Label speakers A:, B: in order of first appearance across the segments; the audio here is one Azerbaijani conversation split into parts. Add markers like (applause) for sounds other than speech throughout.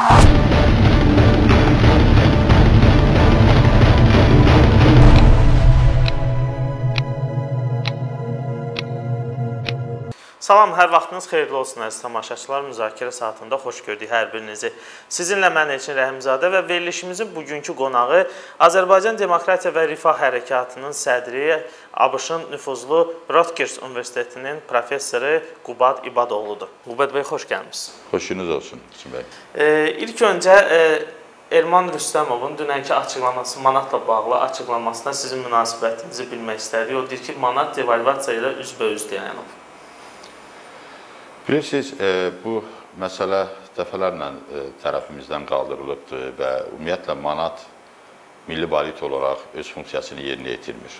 A: Ah! Salam, hər vaxtınız xeyirli olsun əziz tamaşaçılar. Müzakirə saatında xoş gördük hər birinizi. Sizinlə mən Elçin Rəhimzadə və verilişimizin bugünkü qonağı Azərbaycan Demokratiya və Rifah Hərəkatının sədri, ABŞ-ın nüfuzlu Rutgers Universitetinin professoru Qubad İbadoğludur. Qubad bəy, xoş gəlmisiniz.
B: Xoşunuz olsun, Elçin bəy.
A: E, ilk öncə e, Erman Rüstəmovun dünənki açıqlaması, manatla bağlı açıqlamasına sizin münasibətinizi bilmək istədik. O deyir ki, manat devalvasiya ilə üzbəüz dayanıb.
B: Bilirsiniz, e, bu məsələ dəfələrlə e, tərəfimizdən qaldırılıbdır və ümumiyyətlə manat milli valyuta olaraq öz funksiyasını yerinə yetirmir.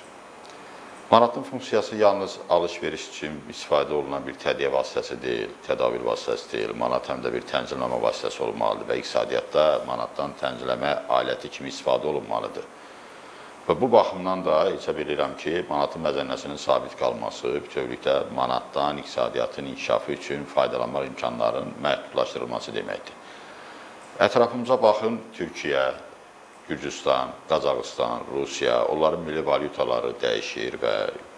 B: Manatın funksiyası yalnız alış-veriş üçün istifadə olunan bir tədqiyə vasitəsi deyil, tədavül vasitəsi deyil. Manat həm də bir tənzimləmə vasitəsi olmalıdır və iqtisadiyyatda manatdan tənzimləmə aləti kimi istifadə olunmalıdır. Və bu baxımdan da hesab edirəm ki, manatın məzənnəsinin sabit qalması bütövlükdə manatdan iqtisadiyyatın inkişafı üçün faydalanmaq imkanlarının məhdudlaşdırılması deməkdir. Ətrafımıza baxın, Türkiyə, Gürcüstan, Qazaxıstan, Rusiya, onların milli valyutaları dəyişir və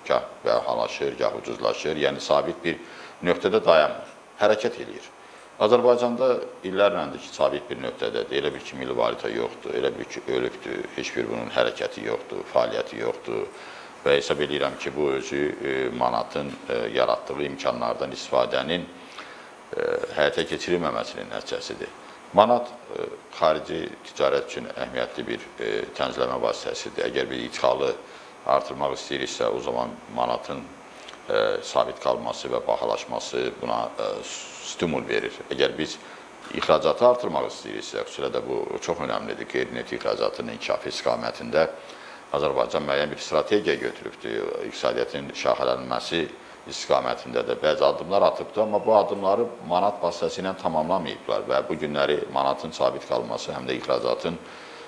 B: gah bəhalaşır, gah ucuzlaşır, yəni sabit bir nöqtədə dayanmır, hərəkət eləyir. Azərbaycanda illərləndir ki, sabit bir nöqtədədir. Elə bir ki, milli valyuta yoxdur, elə bir ki, ölübdür, heç bir bunun hərəkəti yoxdur, fəaliyyəti yoxdur və hesab edirəm ki, bu özü e, manatın e, yaratdığı imkanlardan istifadənin e, həyata keçirilməməsinin nəticəsidir. Manat xarici ticarət üçün əhəmiyyətli bir tənzimləmə vasitəsidir. Əgər bir ixalı artırmaq istəyiriksə, o zaman manatın sabit qalması və bahalaşması buna stimul verir. Əgər biz ixracatı artırmaq istəyiriksə, xüsusilə də bu çox önəmlidir. Qeyri-neft ixracatının inkişafı istiqamətində Azərbaycan müəyyən bir strategiya götürübdür. İqtisadiyyatın şaxələnməsi istiqamətində də bəzi addımlar atıbdır, amma bu addımları manat vasitəsilə tamamlamayıblar və bu günləri manatın sabit qalması həm də ixracatın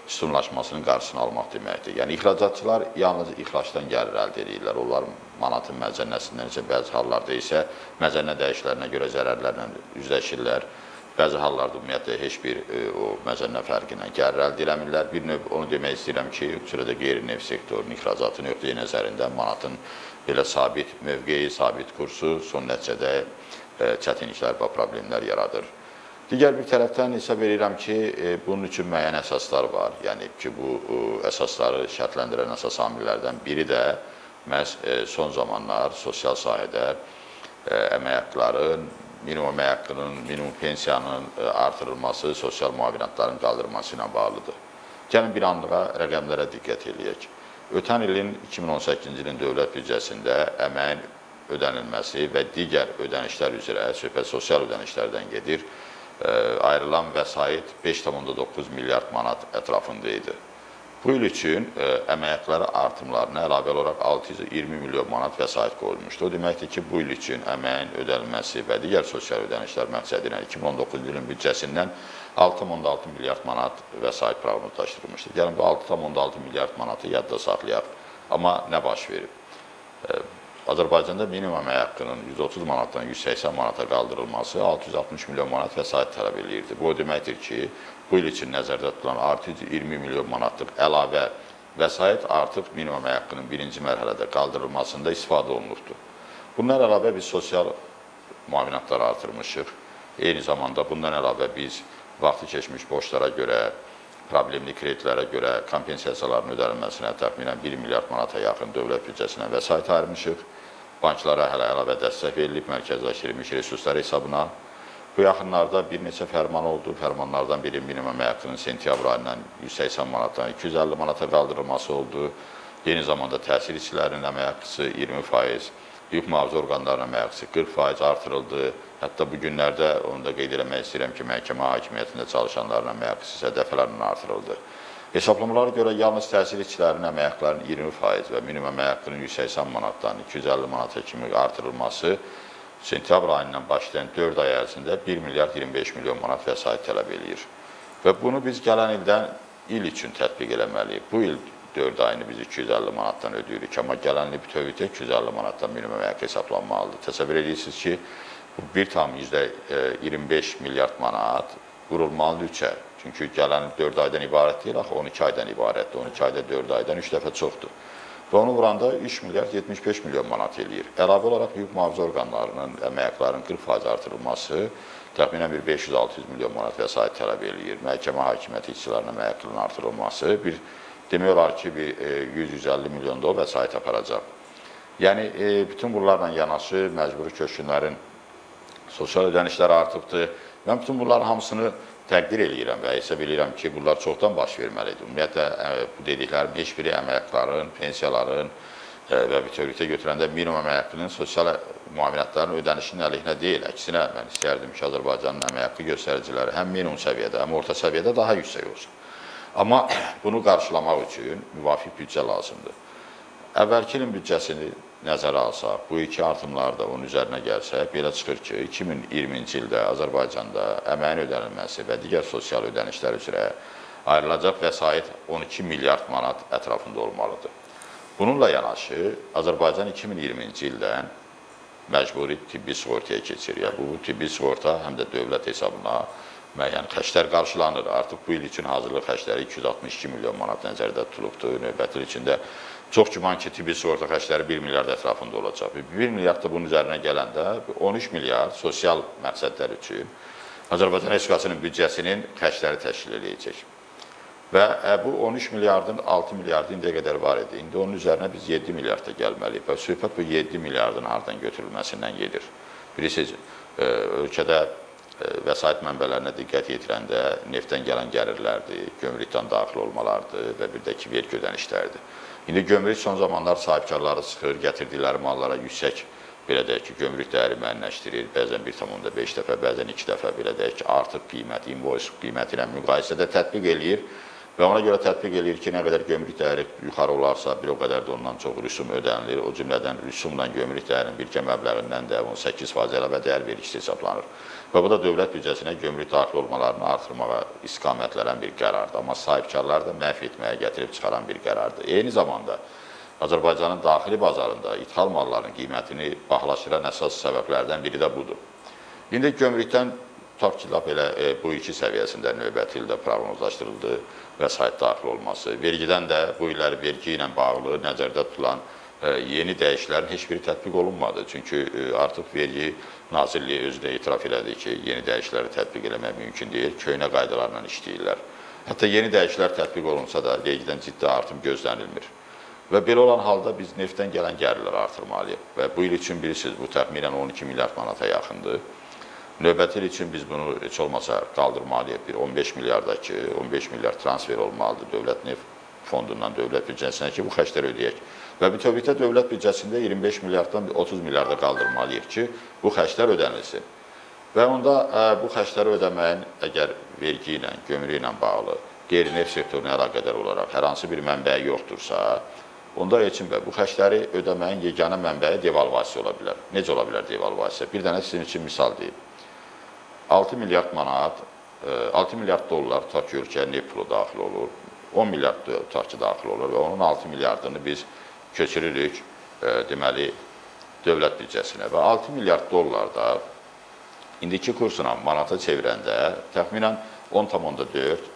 B: sütunlaşmasının qarşısını almaq deməkdir. Yəni ixracatçılar yalnız ixracdan gəlir əldə edirlər. Onlar manatın məzənnəsindən isə bəzi hallarda isə məzənnə dəyişlərinə görə zərərlərlə üzləşirlər. Bəzi hallarda ümumiyyətlə heç bir e, o məzənnə fərqi ilə gəlir əldə eləmirlər. Bir növ onu demək istəyirəm ki, xüsusilə qeyri-neft sektorunun ixracatı nöqteyi nəzərində manatın belə sabit mövqeyi, sabit kursu son nəticədə e, çətinliklər və problemlər yaradır. Digər bir tərəfdən hesab edirəm ki, e, bunun üçün müəyyən əsaslar var. Yəni ki, bu əsasları şərtləndirən əsas amillərdən biri də məhz e, son zamanlar sosial sahədə e, əmək haqqların, minimum əmək haqqının, minimum pensiyanın artırılması, sosial müavinətlərin qaldırılması ilə bağlıdır. Gəlin bir anlığa rəqəmlərə diqqət eləyək. Ötən ilin 2018-ci ilin dövlət büdcəsində əməyin ödənilməsi və digər ödənişlər üzrə, söhbət sosial ödənişlərdən gedir ayrılan vəsait 5,9 milyard manat ətrafında idi. Bu il üçün ə, əmək artımlarına əlavə olaraq 620 milyon manat vəsait qoyulmuşdu. O deməkdir ki, bu il üçün əməyin ödənilməsi və digər sosial ödənişlər məqsədi ilə 2019 ilin büdcəsindən 6,6 milyard manat vəsait proqnozlaşdırılmışdı. Gəlin bu 6,6 milyard manatı yadda saxlayaq. Amma nə baş verib? Azərbaycanda minimum əmək haqqının 130 manatdan 180 manata qaldırılması 660 milyon manat vəsait tələb eləyirdi. Bu o deməkdir ki, bu il üçün nəzərdə tutulan artıq 20 milyon manatlıq əlavə vəsait artıq minimum əmək haqqının birinci mərhələdə qaldırılmasında istifadə olunubdur. Bundan əlavə biz sosial müavinətləri artırmışıq. Eyni zamanda bundan əlavə biz vaxtı keçmiş borclara görə, problemli kreditlərə görə kompensasiyaların ödənilməsinə təxminən 1 milyard manata yaxın dövlət büdcəsinə vəsait ayırmışıq banklara hələ əlavə dəstək verilib mərkəzləşdirilmiş resurslar hesabına. Bu yaxınlarda bir neçə fərman oldu. Fərmanlardan biri minimum əmək sentyabr ayından 180 manatdan 250 manata qaldırılması oldu. Yeni zamanda təhsil işçilərinin əmək haqqısı 20%, hüquq mühafizə orqanlarının əmək haqqısı 40% artırıldı. Hətta bu günlərdə onu da qeyd eləmək istəyirəm ki, məhkəmə hakimiyyətində çalışanların əmək haqqısı isə dəfələrlə artırıldı. Hesablamalara görə yalnız təhsil işçilərinin əmək haqqlarının 20% və minimum əmək haqqının 180 manatdan 250 manata kimi artırılması sentyabr ayından başlayan 4 ay ərzində 1 milyard 25 milyon manat vəsait tələb eləyir. Və bunu biz gələn ildən il üçün tətbiq eləməliyik. Bu il 4 ayını biz 250 manatdan ödəyirik, amma gələn il bütövlükdə 250 manatdan minimum əmək haqqı hesablanmalıdır. Təsəvvür edirsiniz ki, bu 1,25 milyard manat qurulmalıdır 3 ay. Çünki gələn 4 aydan ibarət deyil, axı 12 aydan ibarətdir. 12 ayda 4 aydan 3 dəfə çoxdur. Və onu vuranda 3 milyard 75 milyon manat eləyir. Əlavə olaraq hüquq mühafizə orqanlarının əmək haqqlarının 40% artırılması təxminən bir 500-600 milyon manat vəsait tələb eləyir. Məhkəmə hakimiyyəti işçilərinin əmək haqqlarının artırılması bir demək olar ki, bir 100-150 e, milyon dollar vəsait aparacaq. Yəni e, bütün bunlarla yanaşı məcburi köçkünlərin sosial ödənişləri artıbdır. Mən bütün bunların hamısını təqdir eləyirəm və hesab eləyirəm ki, bunlar çoxdan baş verməlidir. Ümumiyyətlə bu dediklərim heç biri əməkdaşların, pensiyaların və bütövlükdə götürəndə minimum əmək haqqının sosial müavinətlərin ödənişinin əleyhinə deyil. Əksinə mən istərdim ki, Azərbaycanın əmək haqqı göstəriciləri həm minimum səviyyədə, həm orta səviyyədə daha yüksək olsun. Amma (clears throat) bunu qarşılamaq üçün müvafiq büdcə lazımdır. Əvvəlki ilin büdcəsini nəzərə alsaq, bu iki artımlar da onun üzərinə gəlsək, belə çıxır ki, 2020-ci ildə Azərbaycanda əməyin ödənilməsi və digər sosial ödənişlər üzrə ayrılacaq vəsait 12 milyard manat ətrafında olmalıdır. Bununla yanaşı, Azərbaycan 2020-ci ildən məcburi tibbi sığortaya keçir. Yəni, bu tibbi sığorta həm də dövlət hesabına müəyyən xərclər qarşılanır. Artıq bu il üçün hazırlıq xərcləri 262 milyon manat nəzərdə tutulubdur. Növbəti il içində Çox güman ki, tibbi sığorta xərcləri 1 milyard ətrafında olacaq. 1 milyard da bunun üzərinə gələndə 13 milyard sosial məqsədlər üçün Azərbaycan Respublikasının büdcəsinin xərcləri təşkil edəcək. Və e, bu 13 milyardın 6 milyardı indiyə qədər var idi. İndi onun üzərinə biz 7 milyarda gəlməliyik və söhbət bu 7 milyardın hardan götürülməsindən gedir. Bilirsiniz, e, ölkədə e, vəsait mənbələrinə diqqət yetirəndə neftdən gələn gəlirlərdir, gömrükdən daxil olmalardır və bir də ki, vergi ödənişlərdir. İndi gömrük son zamanlar sahibkarları sıxır, gətirdikləri mallara yüksək belə deyək ki, gömrük dəyəri müəyyənləşdirir. Bəzən 1,5 dəfə, bəzən 2 dəfə belə deyək ki, artıq qiymət, invoice qiyməti ilə müqayisədə tətbiq eləyir və ona görə tətbiq eləyir ki, nə qədər gömrük dəyəri yuxarı olarsa, bir o qədər də ondan çox rüsum ödənilir. O cümlədən rüsumla gömrük dəyərinin birgə məbləğindən də 18% əlavə dəyər vergisi hesablanır. Və bu da dövlət büdcəsinə gömrük daxil olmalarını artırmağa istiqamətlənən bir qərardır. Amma sahibkarları da məhv etməyə gətirib çıxaran bir qərardır. Eyni zamanda Azərbaycanın daxili bazarında ithal malların qiymətini bahalaşdıran əsas səbəblərdən biri də budur. İndi gömrükdən tutaq ki, belə e, bu iki səviyyəsində növbəti ildə proqnozlaşdırıldı vəsait daxil olması. Vergidən də bu illəri vergi ilə bağlı nəzərdə tutulan e, yeni dəyişiklərin heç biri tətbiq olunmadı. Çünki e, artıq vergi Nazirliyi özü də etiraf elədi ki, yeni dəyişikləri tətbiq eləmək mümkün deyil, köhnə qaydalarla işləyirlər. Hətta yeni dəyişiklər tətbiq olunsa da vergidən ciddi artım gözlənilmir. Və belə olan halda biz neftdən gələn gəlirləri artırmalıyıq. Və bu il üçün bilirsiniz, bu təxminən 12 milyard manata yaxındır. Növbəti il üçün biz bunu heç olmasa qaldırmalıyıq. Bir 15 milyarda ki, 15 milyard transfer olmalıdır dövlət neft fondundan dövlət büdcəsinə ki, bu xərcləri ödəyək. Və bütövlükdə dövlət büdcəsində 25 milyarddan 30 milyarda qaldırmalıyıq ki, bu xərclər ödənilsin. Və onda ə, bu xərcləri ödəməyin əgər vergi ilə, gömrük ilə bağlı, qeyri-neft sektoruna əlaqədar olaraq hər hansı bir mənbəyi yoxdursa, onda Elçin bəy, bu xərcləri ödəməyin yeganə mənbəyi devalvasiya ola bilər. Necə ola bilər devalvasiya? Bir dənə sizin üçün misal deyim. 6 milyard manat, 6 milyard dollar tutaq ki, ölkəyə neft pulu daxil olur. 10 milyard tutaq ki, daxil olur və onun 6 milyardını biz köçürürük e, deməli dövlət büdcəsinə və 6 milyard dollar da indiki kursuna manata çevirəndə təxminən 10,4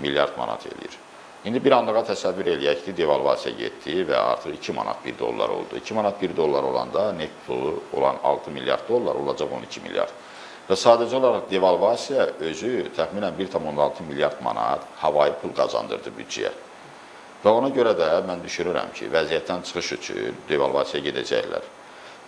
B: milyard manat eləyir. İndi bir anlığa təsəvvür eləyək ki, devalvasiya getdi və artıq 2 manat 1 dollar oldu. 2 manat 1 dollar olanda neft pulu olan 6 milyard dollar olacaq 12 milyard. Və sadəcə olaraq devalvasiya özü təxminən 1,6 milyard manat havayı pul qazandırdı büdcəyə. Və ona görə də mən düşünürəm ki, vəziyyətdən çıxış üçün devalvasiyaya gedəcəklər.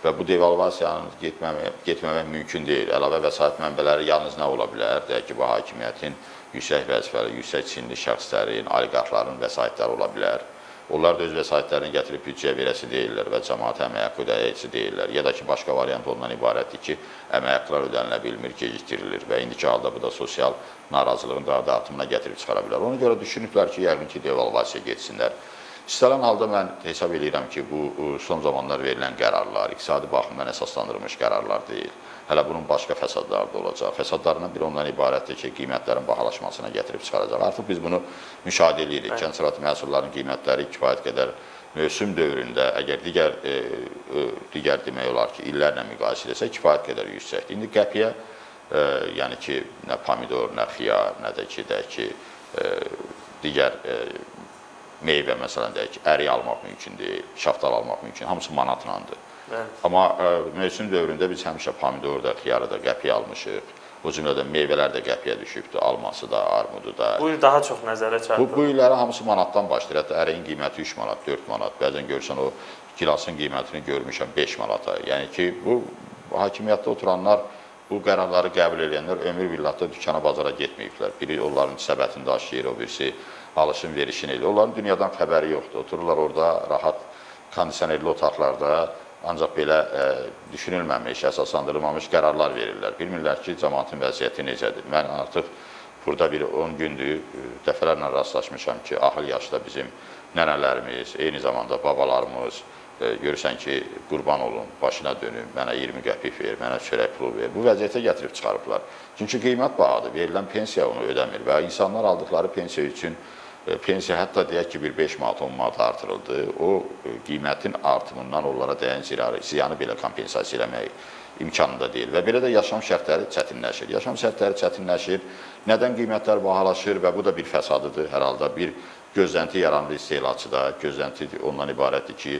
B: Və bu devalvasiyanın getməmək, getməmək mümkün deyil. Əlavə vəsait mənbələri yalnız nə ola bilər? Deyək ki, bu hakimiyyətin yüksək vəzifəli, yüksək çinli şəxslərin, oliqarxların vəsaitləri ola bilər. Onlar da öz vəsaitlərini gətirib büdcəyə verəsi deyirlər və cəmaat əmək haqqı ödəyicisi deyirlər. Ya da ki, başqa variant ondan ibarətdir ki, əmək haqqlar ödənilə bilmir, gecikdirilir və indiki halda bu da sosial narazılığın daha da artımına gətirib çıxara bilər. Ona görə düşünüblər ki, yəqin ki, devalvasiya getsinlər. İstənilən halda mən hesab edirəm ki, bu son zamanlar verilən qərarlar iqtisadi baxımdan əsaslandırılmış qərarlar deyil. Hələ bunun başqa fəsadları da olacaq. Fəsadlarından biri ondan ibarətdir ki, qiymətlərin bahalaşmasına gətirib çıxaracaq. Artıq biz bunu müşahidə edirik. Bəli. Kənd sərvəti məhsullarının qiymətləri kifayət qədər mövsüm dövründə əgər digər e, e, digər demək olar ki, illərlə müqayisə etsək kifayət qədər yüksəkdir. İndi qəpiyə e, yəni ki, nə pomidor, nə xiyar, nə də ki, də ki, e, digər e, meyvə məsələn deyək ki, ərik almaq mümkün deyil, şaftal almaq mümkün, hamısı manatlandır. Bəli. Amma ə, mövsüm dövründə biz həmişə pomidor da, xiyarı da qəpiyə almışıq. O cümlədən meyvələr də qəpiyə düşübdür, alması da, armudu da.
A: Bu il daha çox nəzərə çarpır.
B: Bu, bu illəri hamısı manatdan başlayır. Hətta əriyin qiyməti 3 manat, 4 manat. Bəzən görsən o gilasın qiymətini görmüşəm 5 manata. Yəni ki, bu hakimiyyətdə oturanlar bu qərarları qəbul edənlər ömür billatda dükana, bazara getməyiblər. Biri onların səbətini daşıyır, o birisi alışın verişini eləyir. Onların dünyadan xəbəri yoxdur. Otururlar orada rahat kondisionerli otaqlarda ancaq belə ə, e, düşünülməmiş, əsaslandırılmamış qərarlar verirlər. Bilmirlər ki, cəmaətin vəziyyəti necədir. Mən artıq burada bir 10 gündür e, dəfələrlə rastlaşmışam ki, ahıl yaşda bizim nənələrimiz, eyni zamanda babalarımız e, görürsən ki, qurban olun, başına dönüm, mənə 20 qəpik ver, mənə çörək pulu ver. Bu vəziyyətə gətirib çıxarıblar. Çünki qiymət bahadır, verilən pensiya onu ödəmir və insanlar aldıqları pensiya üçün pensiya hətta deyək ki, bir 5 manat, 10 manat artırıldı. O e, qiymətin artımından onlara dəyən ziyanı belə kompensasiya eləmək imkanında deyil və belə də yaşam şərtləri çətinləşir. Yaşam şərtləri çətinləşir. Nədən qiymətlər bahalaşır və bu da bir fəsadıdır hər halda. Bir gözlənti yaranır istehlakçıda. Gözlənti ondan ibarətdir ki,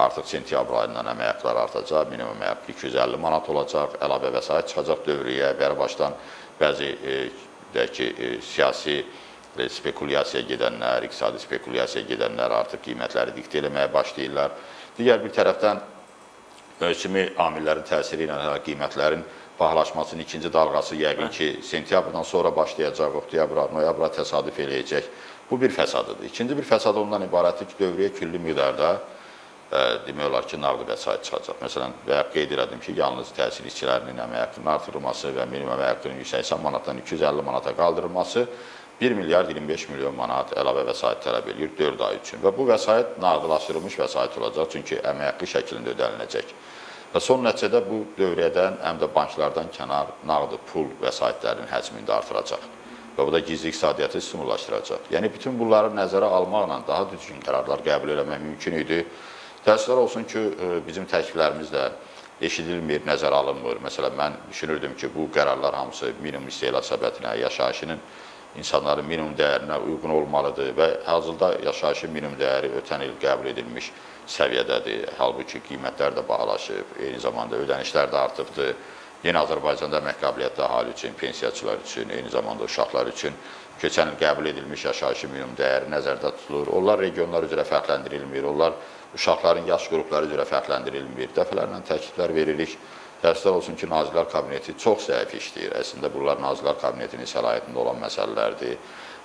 B: artıq sentyabr ayından əmək haqqları artacaq, minimum əmək haqqı 250 manat olacaq, əlavə vəsait çıxacaq dövrüyə, bəri başdan bəzi e, deyək ki, e, siyasi spekulyasiyaya gedənlər, iqtisadi spekulyasiyaya gedənlər artıq qiymətləri diktə eləməyə başlayırlar. Digər bir tərəfdən mövsümi amillərin təsiri ilə qiymətlərin bahalaşmasının ikinci dalğası yəqin ki, sentyabrdan sonra başlayacaq, oktyabra, noyabra təsadüf eləyəcək. Bu bir fəsadıdır. İkinci bir fəsad ondan ibarətdir ki, dövrəyə külli miqdarda ə, demək olar ki, nağd vəsait çıxacaq. Məsələn, və qeyd elədim ki, yalnız təhsil işçilərinin əmək haqqının artırılması və minimum əmək haqqının 180 manatdan 250 manata qaldırılması 1 milyard 25 milyon manat əlavə vəsait tələb edir 4 ay üçün və bu vəsait nağdlaşdırılmış vəsait olacaq, çünki əmək haqqı şəklində ödəniləcək. Və son nəticədə bu dövriyədən, həm də banklardan kənar nağdı pul vəsaitlərinin həcmini də artıracaq və bu da gizli iqtisadiyyatı stimullaşdıracaq. Yəni bütün bunları nəzərə almaqla daha düzgün qərarlar qəbul etmək mümkün idi. Təəssüflər olsun ki, e, bizim təkliflərimiz də eşidilmir, nəzərə alınmır. Məsələn, mən düşünürdüm ki, bu qərarlar hamısı minimum istehlak səbətinə, yaşayışının insanların minimum dəyərinə uyğun olmalıdır və hazırda yaşayışın minimum dəyəri ötən il qəbul edilmiş səviyyədədir. Halbuki qiymətlər də bahalaşıb, eyni zamanda ödənişlər də artıbdır. Yeni Azərbaycanda əmək qabiliyyətli əhali üçün, pensiyaçılar üçün, eyni zamanda uşaqlar üçün keçən il qəbul edilmiş yaşayışın minimum dəyəri nəzərdə tutulur. Onlar regionlar üzrə fərqləndirilmir, onlar uşaqların yaş qrupları üzrə fərqləndirilmir. Dəfələrlə təkliflər veririk. Təəssüflər olsun ki, Nazirlər Kabineti çox zəif işləyir. Əslində bunlar Nazirlər Kabinetinin səlahiyyətində olan məsələlərdir.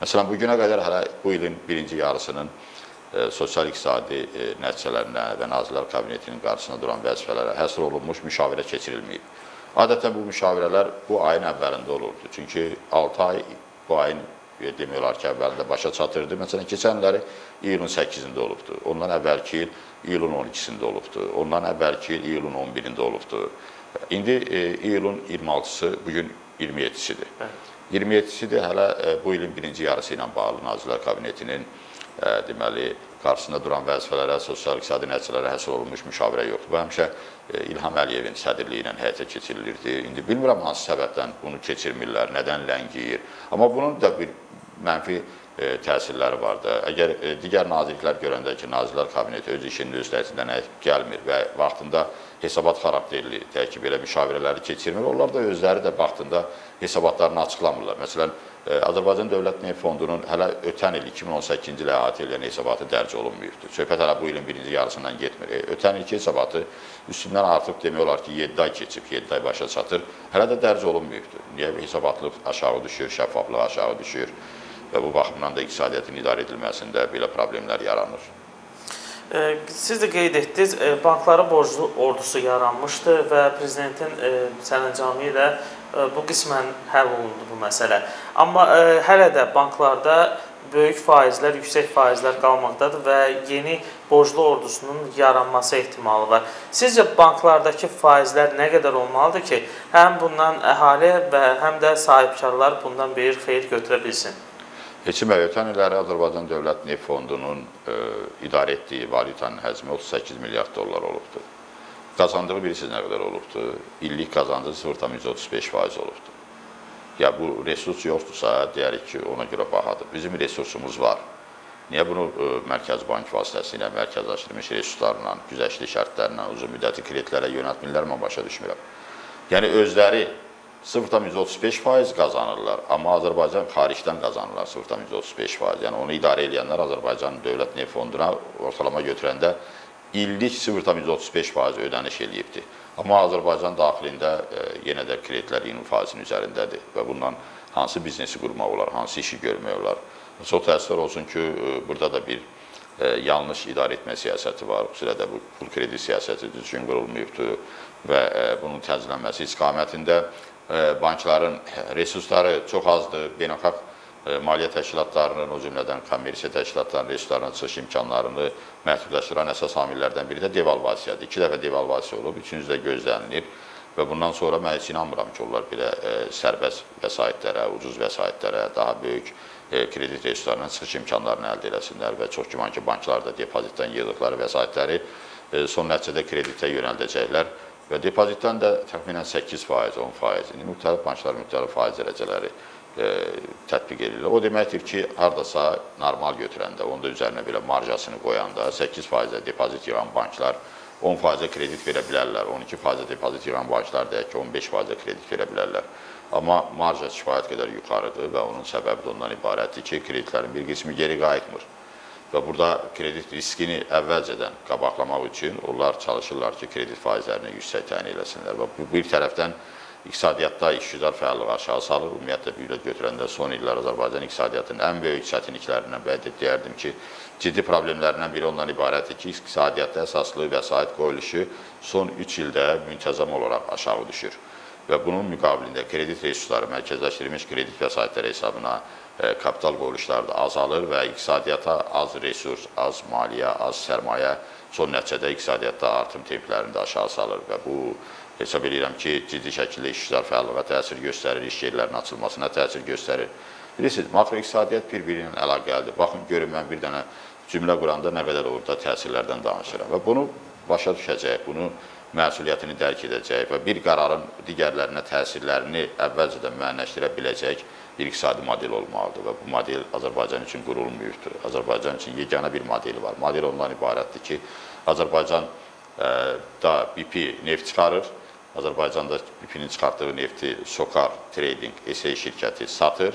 B: Məsələn, bu günə qədər hələ bu ilin birinci yarısının e, sosial-iqtisadi e, nəticələrinə və Nazirlər Kabinetinin qarşısına duran vəzifələrə həsr olunmuş müşavirə keçirilməyib. Adətən bu müşavirələr bu ayın əvvəlində olurdu. Çünki 6 ay bu ayın e, demək olar ki, əvvəlində başa çatırdı. Məsələn, keçənləri iyulun 8-də olubdu. Ondan əvvəlki il iyulun 12-sində olubdu. Ondan əvvəlki il iyulun 11-də olubdu. İndi e, iyulun 26-sı, bugün 27-sidir. 27-sidir hələ e, bu ilin birinci yarısı ilə bağlı Nazirlər Kabinetinin e, deməli qarşısında duran vəzifələrə, sosial-iqtisadi nəticələrə həsr olunmuş müşavirə yoxdur. Bu həmişə İlham Əliyevin sədrliyi ilə həyata keçirilirdi. İndi bilmirəm hansı səbəbdən bunu keçirmirlər, nədən ləngiyir. Amma bunun da bir mənfi təsirləri var da. Əgər digər nazirliklər görəndə ki, Nazirlər Kabineti öz işinin öz tərzindən gəlmir və vaxtında hesabat xarakterli, deyək ki, belə müşavirələri keçirmir, onlar da özləri də vaxtında hesabatlarını açıqlamırlar. Məsələn, e, Azərbaycan Dövlət Neft Fondunun hələ ötən il 2018-ci il əhatə edən hesabatı dərc olunmayıbdır. Söhbət hələ bu ilin birinci yarısından getmir. E, ötən ilki hesabatı üstündən artıq demək olar ki, 7 ay keçib, 7 ay başa çatır. Hələ də dərc olunmayıbdır. Niyə hesabatlıq aşağı düşür, şəffaflıq aşağı düşür və bu baxımdan da iqtisadiyyatın idarə edilməsində belə problemlər yaranır.
A: Siz də qeyd etdiniz, banklara borclu ordusu yaranmışdı və prezidentin sərəncamı ilə bu qismən həll olundu bu məsələ. Amma hələ də banklarda böyük faizlər, yüksək faizlər qalmaqdadır və yeni borclu ordusunun yaranması ehtimalı var. Sizcə banklardakı faizlər nə qədər olmalıdır ki, həm bundan əhali və həm də sahibkarlar bundan bir xeyir götürə bilsin?
B: Heçim bəy, ötən illəri Azərbaycan Dövlət Neft Fondunun e, idarə etdiyi valyutanın həcmi 38 milyard dollar olubdur. Qazandığı bilirsiniz nə qədər olubdur? İllik qazancı 0,35% olubdur. ya bu resurs yoxdursa, deyərik ki, ona görə bahadır. Bizim resursumuz var. Niyə bunu ə, Mərkəzi Bank vasitəsilə, mərkəzləşdirilmiş resurslarla, güzəştli şərtlərlə, uzun müddətli kreditlərə yönəltmirlər, mən başa düşmürəm. Yəni özləri 0,35% qazanırlar, amma Azərbaycan xaricdən qazanırlar 0,35%. Yəni onu idarə edənlər Azərbaycan Dövlət Neft Fonduna ortalama götürəndə illik 0,35% ödəniş eləyibdir. Amma Azərbaycan daxilində e, yenə də kreditlər 20%-nin üzərindədir və bundan hansı biznesi qurmaq olar, hansı işi görmək olar. Çox təəssüflər olsun ki, e, burada da bir e, yanlış idarə etmə siyasəti var. Xüsusilə də bu pul kredit siyasəti düzgün qurulmayıbdır və e, bunun tənzimlənməsi istiqamətində bankların resursları çox azdır. Beynəlxalq maliyyə təşkilatlarının, o cümlədən kommersiya təşkilatlarının resurslarına çıxış imkanlarını məhdudlaşdıran əsas amillərdən biri də devalvasiyadır. İki dəfə devalvasiya olub, üçüncü də gözlənilir və bundan sonra mən heç inanmıram ki, onlar belə sərbəst vəsaitlərə, ucuz vəsaitlərə, daha böyük kredit resurslarından çıxış imkanlarını əldə eləsinlər və çox güman ki, banklar da depozitdən yığdıqları vəsaitləri son nəticədə kreditə yönəldəcəklər və depozitdən də təxminən 8%, 10%, indi müxtəlif banklar müxtəlif faiz dərəcələri e, tətbiq edirlər. O deməkdir ki, hardasa normal götürəndə, onda üzərinə belə marjasını qoyanda 8%-ə depozit yığan banklar 10%-ə kredit verə bilərlər, 12%-ə depozit yığan banklar deyək ki, 15%-ə kredit verə bilərlər. Amma marja kifayət qədər yuxarıdır və onun səbəbi də ondan ibarətdir ki, kreditlərin bir qismi geri qayıtmır. Və burada kredit riskini əvvəlcədən qabaqlamaq üçün onlar çalışırlar ki, kredit faizlərini yüksək təyin eləsinlər. Və bu bir tərəfdən iqtisadiyyatda işgüzar fəallığı aşağı salır. Ümumiyyətlə büdcət götürəndə son illər Azərbaycan iqtisadiyyatının ən böyük çətinliklərindən bəd deyərdim ki, ciddi problemlərindən biri ondan ibarətdir ki, iqtisadiyyatda əsaslı vəsait qoyuluşu son 3 ildə müntəzəm olaraq aşağı düşür və bunun müqabilində kredit resursları mərkəzləşdirilmiş kredit vəsaitləri hesabına kapital qoyuluşları da azalır və iqtisadiyyata az resurs, az maliyyə, az sərmayə son nəticədə iqtisadiyyatda artım templərində aşağı salır və bu hesab edirəm ki, ciddi şəkildə işçilər fəallığa təsir göstərir, iş yerlərinin açılmasına təsir göstərir. Bilirsiniz, makroiqtisadiyyat bir-biri ilə əlaqəlidir. Baxın, görün, mən bir dənə cümlə quranda nə qədər orada təsirlərdən danışıram və bunu başa düşəcək, bunu məsuliyyətini dərk edəcək və bir qərarın digərlərinə təsirlərini əvvəlcədən müəyyənləşdirə biləcək bir iqtisadi model olmalıdır və bu model Azərbaycan üçün qurulmuyubdur. Azərbaycan üçün yeganə bir modeli var. Model ondan ibarətdir ki, Azərbaycan ə, da BP neft çıxarır. Azərbaycanda BP-nin çıxartdığı nefti Sokar Trading SA şirkəti satır.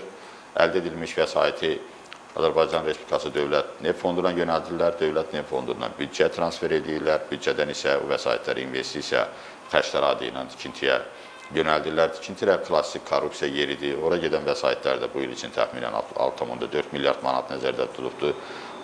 B: Əldə edilmiş vəsaiti Azərbaycan Respublikası Dövlət Neft Fonduna yönəldirlər, Dövlət Neft Fondundan büdcə transfer edirlər, büdcədən isə o vəsaitləri investisiya xərcləri adı ilə tikintiyə yönəldirlər. Tikinti də klassik korrupsiya yeridir. Ora gedən vəsaitlər də bu il üçün təxminən 6.4 milyard manat nəzərdə tutulubdur.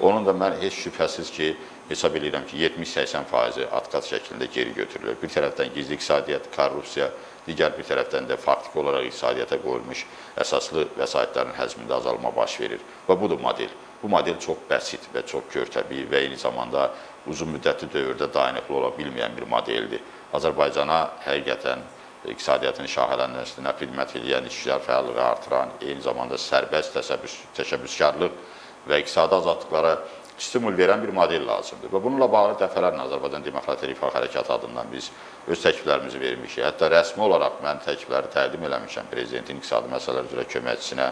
B: Onun da mən heç şübhəsiz ki, hesab edirəm ki, 70-80 faizi atqat şəklində geri götürülür. Bir tərəfdən gizli iqtisadiyyat, korrupsiya, digər bir tərəfdən də faktiki olaraq iqtisadiyyata qoyulmuş əsaslı vəsaitlərin həcmində azalma baş verir. Və budur model. Bu model çox bəsit və çox körtəbii və eyni zamanda uzun müddətli dövrdə dayanıqlı ola bilməyən bir modeldir. Azərbaycana həqiqətən iqtisadiyyatın şaxələnməsinə xidmət edən, işçilər fəallığı artıran, eyni zamanda sərbəst təşəbbüs, təşəbbüskarlıq və iqtisadi azadlıqlara stimul verən bir model lazımdır. Və bununla bağlı dəfələrlə Azərbaycan Demokratik Rifah Hərəkatı adından biz öz təkliflərimizi vermişik. Hətta rəsmi olaraq mən təklifləri təqdim eləmişəm prezidentin iqtisadi məsələlər üzrə köməkçisinə.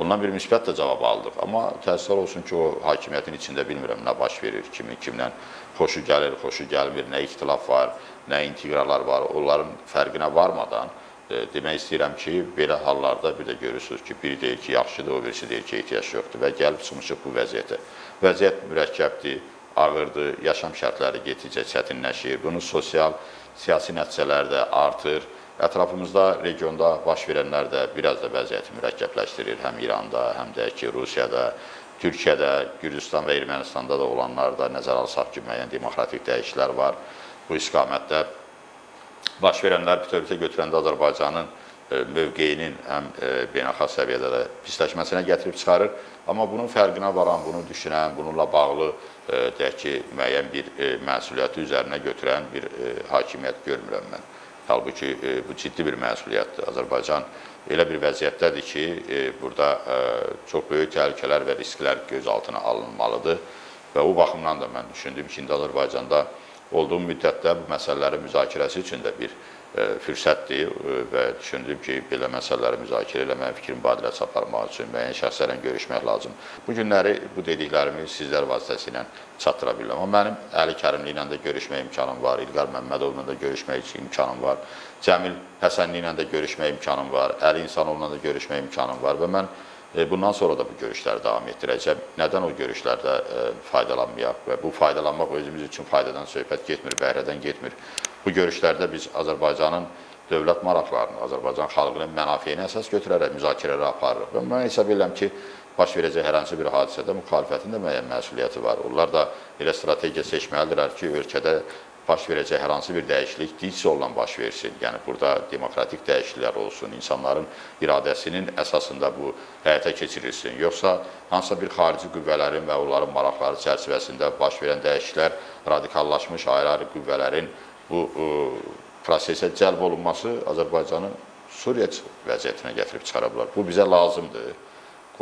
B: Ondan bir müsbət də cavab aldıq. Amma təəssüflər olsun ki, o hakimiyyətin içində bilmirəm nə baş verir, kimin kimlə xoşu gəlir, xoşu gəlmir, nə ixtilaf var, nə inteqralar var. Onların fərqinə varmadan e, demək istəyirəm ki, belə hallarda bir də görürsünüz ki, biri deyir ki, yaxşıdır, o birisi deyir ki, ehtiyac yoxdur və gəlib çıxmışıq bu vəziyyətə. Vəziyyət mürəkkəbdir, ağırdır, yaşam şərtləri getdikcə çətinləşir. Bunun sosial, siyasi nəticələri də artır. Ətrafımızda, regionda baş verənlər də biraz da vəziyyəti mürəkkəbləşdirir. Həm İranda, həm də ki, Rusiyada, Türkiyədə, Gürcüstan və Ermənistanda da olanlar da nəzərə alsaq ki, müəyyən demokratik dəyişikliklər var. Bu istiqamətdə baş verənlər bütövlükdə götürəndə Azərbaycanın e, mövqeyinin həm e, beynəlxalq səviyyədə də pisləşməsinə gətirib çıxarır. Amma bunun fərqinə varan, bunu düşünən, bununla bağlı e, deyək ki, müəyyən bir məsuliyyəti üzərinə götürən bir hakimiyyət görmürəm mən. Halbuki bu ciddi bir məsuliyyətdir. Azərbaycan elə bir vəziyyətdədir ki, burada çox böyük təhlükələr və risklər göz altına alınmalıdır və o baxımdan da mən düşündüm ki, indi Azərbaycanda olduğum müddətdə bu məsələlərin müzakirəsi üçün də bir fürsətdir və düşündüm ki, belə məsələləri müzakirə eləmək, fikir mübadiləsi aparmaq üçün müəyyən şəxslərlə görüşmək lazımdır. Bu günləri bu dediklərimi sizlər vasitəsilə çatdıra bilirəm. Amma mənim Əli Kərimli ilə də görüşmək imkanım var, İlqar Məmmədovla da görüşmək imkanım var, Cəmil Həsənli ilə də görüşmək imkanım var, Əli İnsanovla da görüşmək imkanım var və mən bundan sonra da bu görüşləri davam etdirəcəm. Nədən o görüşlərdə faydalanmayaq və bu faydalanmaq özümüz üçün faydadan söhbət getmir, bəhrədən getmir. Bu görüşlərdə biz Azərbaycanın dövlət maraqlarını, Azərbaycan xalqının mənafeyini əsas götürərək müzakirələr aparırıq. Və mən hesab edirəm ki, baş verəcək hər hansı bir hadisədə müxalifətin də müəyyən məsuliyyəti var. Onlar da elə strategiya seçməlidirlər ki, ölkədə baş verəcək hər hansı bir dəyişiklik diksi olan baş versin. Yəni burada demokratik dəyişikliklər olsun, insanların iradəsinin əsasında bu həyata keçirilsin. Yoxsa hansısa bir xarici qüvvələrin və onların maraqları çərçivəsində baş verən dəyişikliklər radikallaşmış ayrı-ayrı qüvvələrin bu ə, prosesə cəlb olunması Azərbaycanı Suriya vəziyyətinə gətirib çıxara bilər. Bu bizə lazımdır.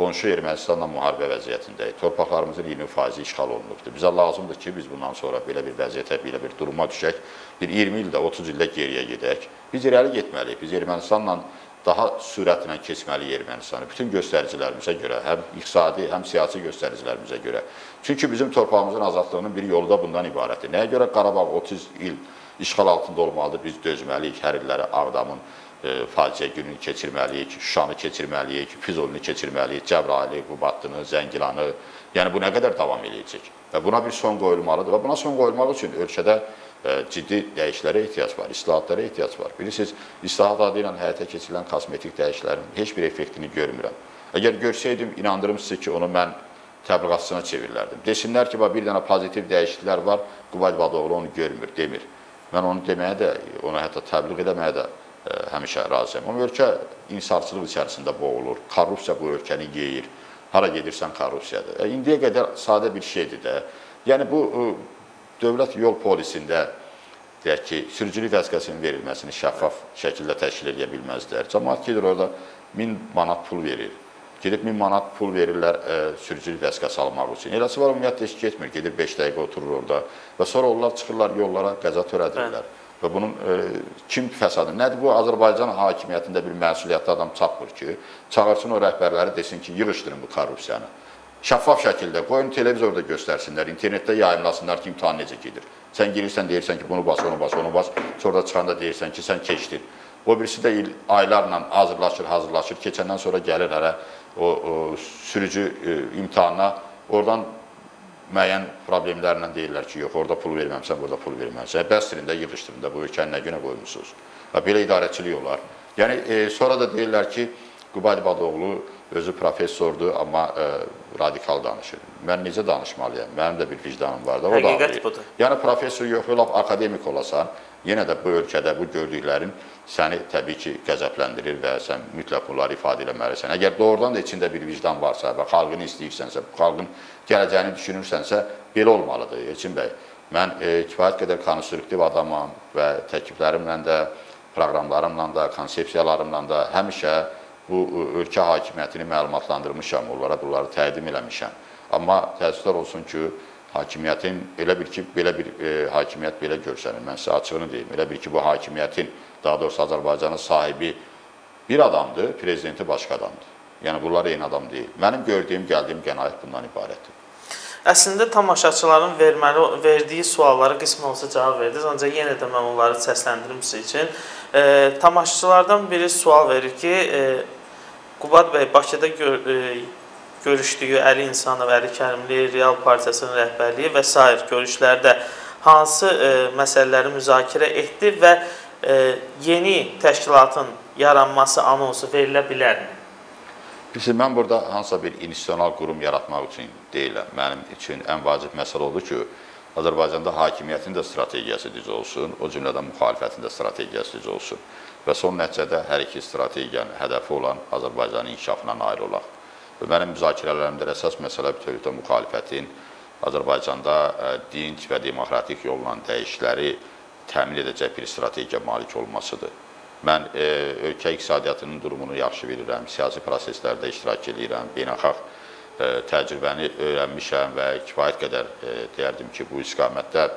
B: Qonşu Ermənistanla müharibə vəziyyətindəyik. Torpaqlarımızın 20% işğal olunubdur. Bizə lazımdır ki, biz bundan sonra belə bir vəziyyətə, belə bir duruma düşək. Bir 20 ildə, 30 ildə geriyə gedək. Biz irəli getməliyik. Biz Ermənistanla daha sürətlə keçməliyik Ermənistanı. Bütün göstəricilərimizə görə, həm iqtisadi, həm siyasi göstəricilərimizə görə. Çünki bizim torpağımızın azadlığının bir yolu da bundan ibarətdir. Nəyə görə Qarabağ 30 il işğal altında olmalıdır. Biz dözməliyik, hər illəri Ağdamın faciə gününü keçirməliyik, Şuşanı keçirməliyik, Füzulini keçirməliyik, Cəbrayılı, Qubadlını, Zəngilanı. Yəni bu nə qədər davam eləyəcək? Və buna bir son qoyulmalıdır və buna son qoyulmaq üçün ölkədə e, ciddi dəyişiklərə ehtiyac var, islahatlara ehtiyac var. Bilirsiniz, islahat adı ilə həyata keçirilən kosmetik dəyişiklərin heç bir effektini görmürəm. Əgər görsəydim, inandırım sizə ki, onu mən təbliğatçısına çevirilərdim. Desinlər ki, bir dənə pozitiv dəyişikliklər var, Qubad Vadoğlu onu görmür, demir. Mən onu deməyə də, onu hətta təbliğ etməyə də e, həmişə razıyam. Amma ölkə insarçılıq içərisində boğulur. Korrupsiya bu ölkəni yeyir. Hara gedirsən korrupsiyadır. E, indiyə qədər sadə bir şeydir də. Yəni bu e, dövlət yol polisində deyək ki, sürücülük vəsiqəsinin verilməsini şəffaf şəkildə təşkil edə bilməzlər. Cəmaət gedir orada 1000 manat pul verir. Gedib 1000 manat pul verirlər e, sürücülük vəsiqəsi almaq üçün. Eləsi var ümumiyyətlə heç getmir. Gedir 5 dəqiqə oturur orada və sonra onlar çıxırlar yollara qəza törədirlər. Və bunun e, kim fəsadı? Nədir bu Azərbaycan hakimiyyətində bir məsuliyyətli adam çatmır ki, çağırsın o rəhbərləri desin ki, yığışdırın bu korrupsiyanı. Şəffaf şəkildə qoyun televizorda göstərsinlər, internetdə yayımlasınlar ki, imtahan necə gedir. Sən girirsən, deyirsən ki, bunu bas, onu bas, onu bas. Sonra çıxanda deyirsən ki, sən keçdin. O birisi də il, aylarla hazırlaşır, hazırlaşır. Keçəndən sonra gəlir hələ o, o sürücü e, imtahanına oradan müəyyən problemlərlə deyirlər ki, yox, orada pul verməmsən, burada pul verməlisən. Bəstirin də yığışdırın da bu ölkəni nə günə qoymusunuz. Və belə idarəçilik olar. Yəni e, sonra da deyirlər ki, Qubadi Badoğlu özü professordur, amma e, radikal danışır. Mən necə danışmalıyam? Mənim də bir vicdanım var da, o da
A: budur.
B: Yəni professor yox, lap akademik olasan, yenə də bu ölkədə bu gördüklərin səni təbii ki, qəzəbləndirir və sən mütləq bunları ifadə etməlisən. Əgər doğrudan da içində bir vicdan varsa və xalqını istəyirsənsə, xalqın gələcəyini düşünürsənsə, belə olmalıdır Elçin bəy. Mən e, kifayət qədər konstruktiv adamam və təkliflərimlə də, proqramlarımla da, konsepsiyalarımla da həmişə bu e, ölkə hakimiyyətini məlumatlandırmışam, onlara bunları təqdim eləmişəm. Amma təəssüflər olsun ki, hakimiyyətin elə bir ki, belə bir e, hakimiyyət belə görsənir. Mən sizə açığını deyim. Elə bir ki, bu hakimiyyətin, daha doğrusu Azərbaycanın sahibi bir adamdır, prezidenti başqa adamdır. Yəni bunlar eyni adam deyil. Mənim gördüyüm, gəldiyim qənaət bundan ibarətdir.
A: Əslində tamaşaçıların verməli verdiyi suallara qismən olsa cavab verdiniz, ancaq yenə də mən onları səsləndirim sizin üçün. E, tamaşaçılardan biri sual verir ki, e, Qubad bəy Bakıda gör, e, görüşdüyü Əli İnsanov, Əli Kərimli, Real Partiyasının rəhbərliyi və s. görüşlərdə hansı e, məsələləri müzakirə etdi və e, yeni təşkilatın yaranması anonsu verilə bilərmi?
B: Bilirsiniz, mən burada hansısa bir institusional qurum yaratmaq üçün deyiləm. Mənim üçün ən vacib məsələ odur ki, Azərbaycanda hakimiyyətin də strategiyası düz olsun, o cümlədən müxalifətin də strategiyası düz olsun və son nəticədə hər iki strategiyanın hədəfi olan Azərbaycanın inkişafına nail olaq. Və mənim müzakirələrimdə əsas məsələ bütövlükdə müxalifətin Azərbaycanda e, dinc və demokratik yolla dəyişikləri təmin edəcək bir strategiya malik olmasıdır. Mən e, ölkə iqtisadiyyatının durumunu yaxşı bilirəm, siyasi proseslərdə iştirak edirəm, beynəlxalq e, təcrübəni öyrənmişəm və kifayət qədər e, deyərdim ki, bu istiqamətdə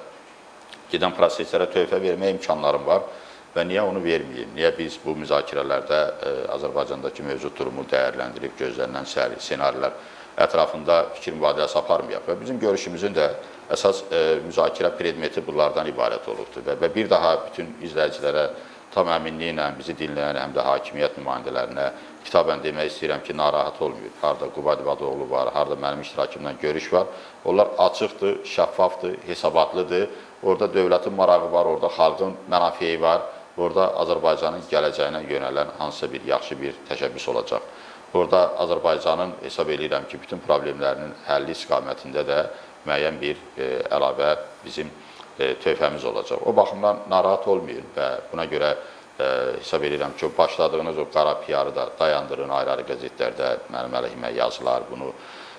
B: gedən proseslərə töhfə vermə imkanlarım var və niyə onu verməyim? Niyə biz bu müzakirələrdə ə, Azərbaycandakı mövcud durumu dəyərləndirib gözlənilən ssenarilər ətrafında fikir mübadiləsi aparmayaq və bizim görüşümüzün də əsas ə, müzakirə predmeti bunlardan ibarət olubdur və bir daha bütün izləyicilərə tam əminliklə bizi dinləyən həm də hakimiyyət nümayəndələrinə kitabən demək istəyirəm ki, narahat olmayın. Harda Qubad İbadoğlu var, harda mənim iştirakımla görüş var. Onlar açıqdır, şəffafdır, hesabatlıdır. Orada dövlətin marağı var, orada xalqın mənafiyi var. Orada Azərbaycanın gələcəyinə yönələn hansısa bir yaxşı bir təşəbbüs olacaq. Orada Azərbaycanın hesab edirəm ki, bütün problemlərinin həlli istiqamətində də müəyyən bir e, əlavə bizim e, töhfəmiz olacaq. O baxımdan narahat olmayın və buna görə e, hesab edirəm ki, başladığınız o qara PR-ı da dayandırın ayrı-ayrı qəzetlərdə mənim əleyhimə yazılar, bunu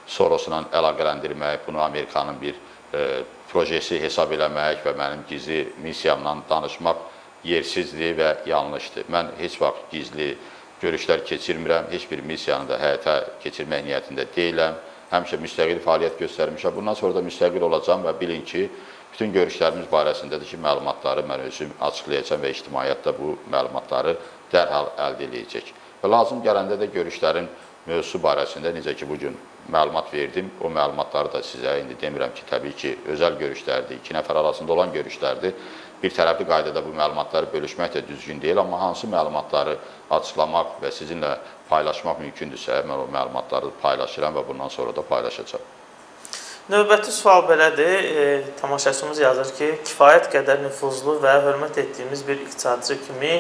B: Sorosla əlaqələndirmək, bunu Amerikanın bir e, projesi hesab eləmək və mənim gizli missiyamla danışmaq yersizdir və yanlışdır. Mən heç vaxt gizli görüşlər keçirmirəm, heç bir missiyanı da həyata keçirmək niyyətində deyiləm. Həmişə müstəqil fəaliyyət göstərmişəm. Bundan sonra da müstəqil olacağam və bilin ki, bütün görüşlərimiz barəsindədir ki, məlumatları mən özüm açıqlayacağam və ictimaiyyət də bu məlumatları dərhal əldə edəcək. Və lazım gələndə də görüşlərin mövzusu barəsində necə ki, bugün məlumat verdim, o məlumatları da sizə indi demirəm ki, təbii ki, özəl görüşlərdir, iki nəfər arasında olan görüşlərdir bir tərəfli qaydada bu məlumatları bölüşmək də düzgün deyil, amma hansı məlumatları açıqlamaq və sizinlə paylaşmaq mümkündürsə, mən o məlumatları paylaşıram və bundan sonra da paylaşacağam.
A: Növbəti sual belədir. E, tamaşaçımız yazır ki, kifayət qədər nüfuzlu və hörmət etdiyimiz bir iqtisadçı kimi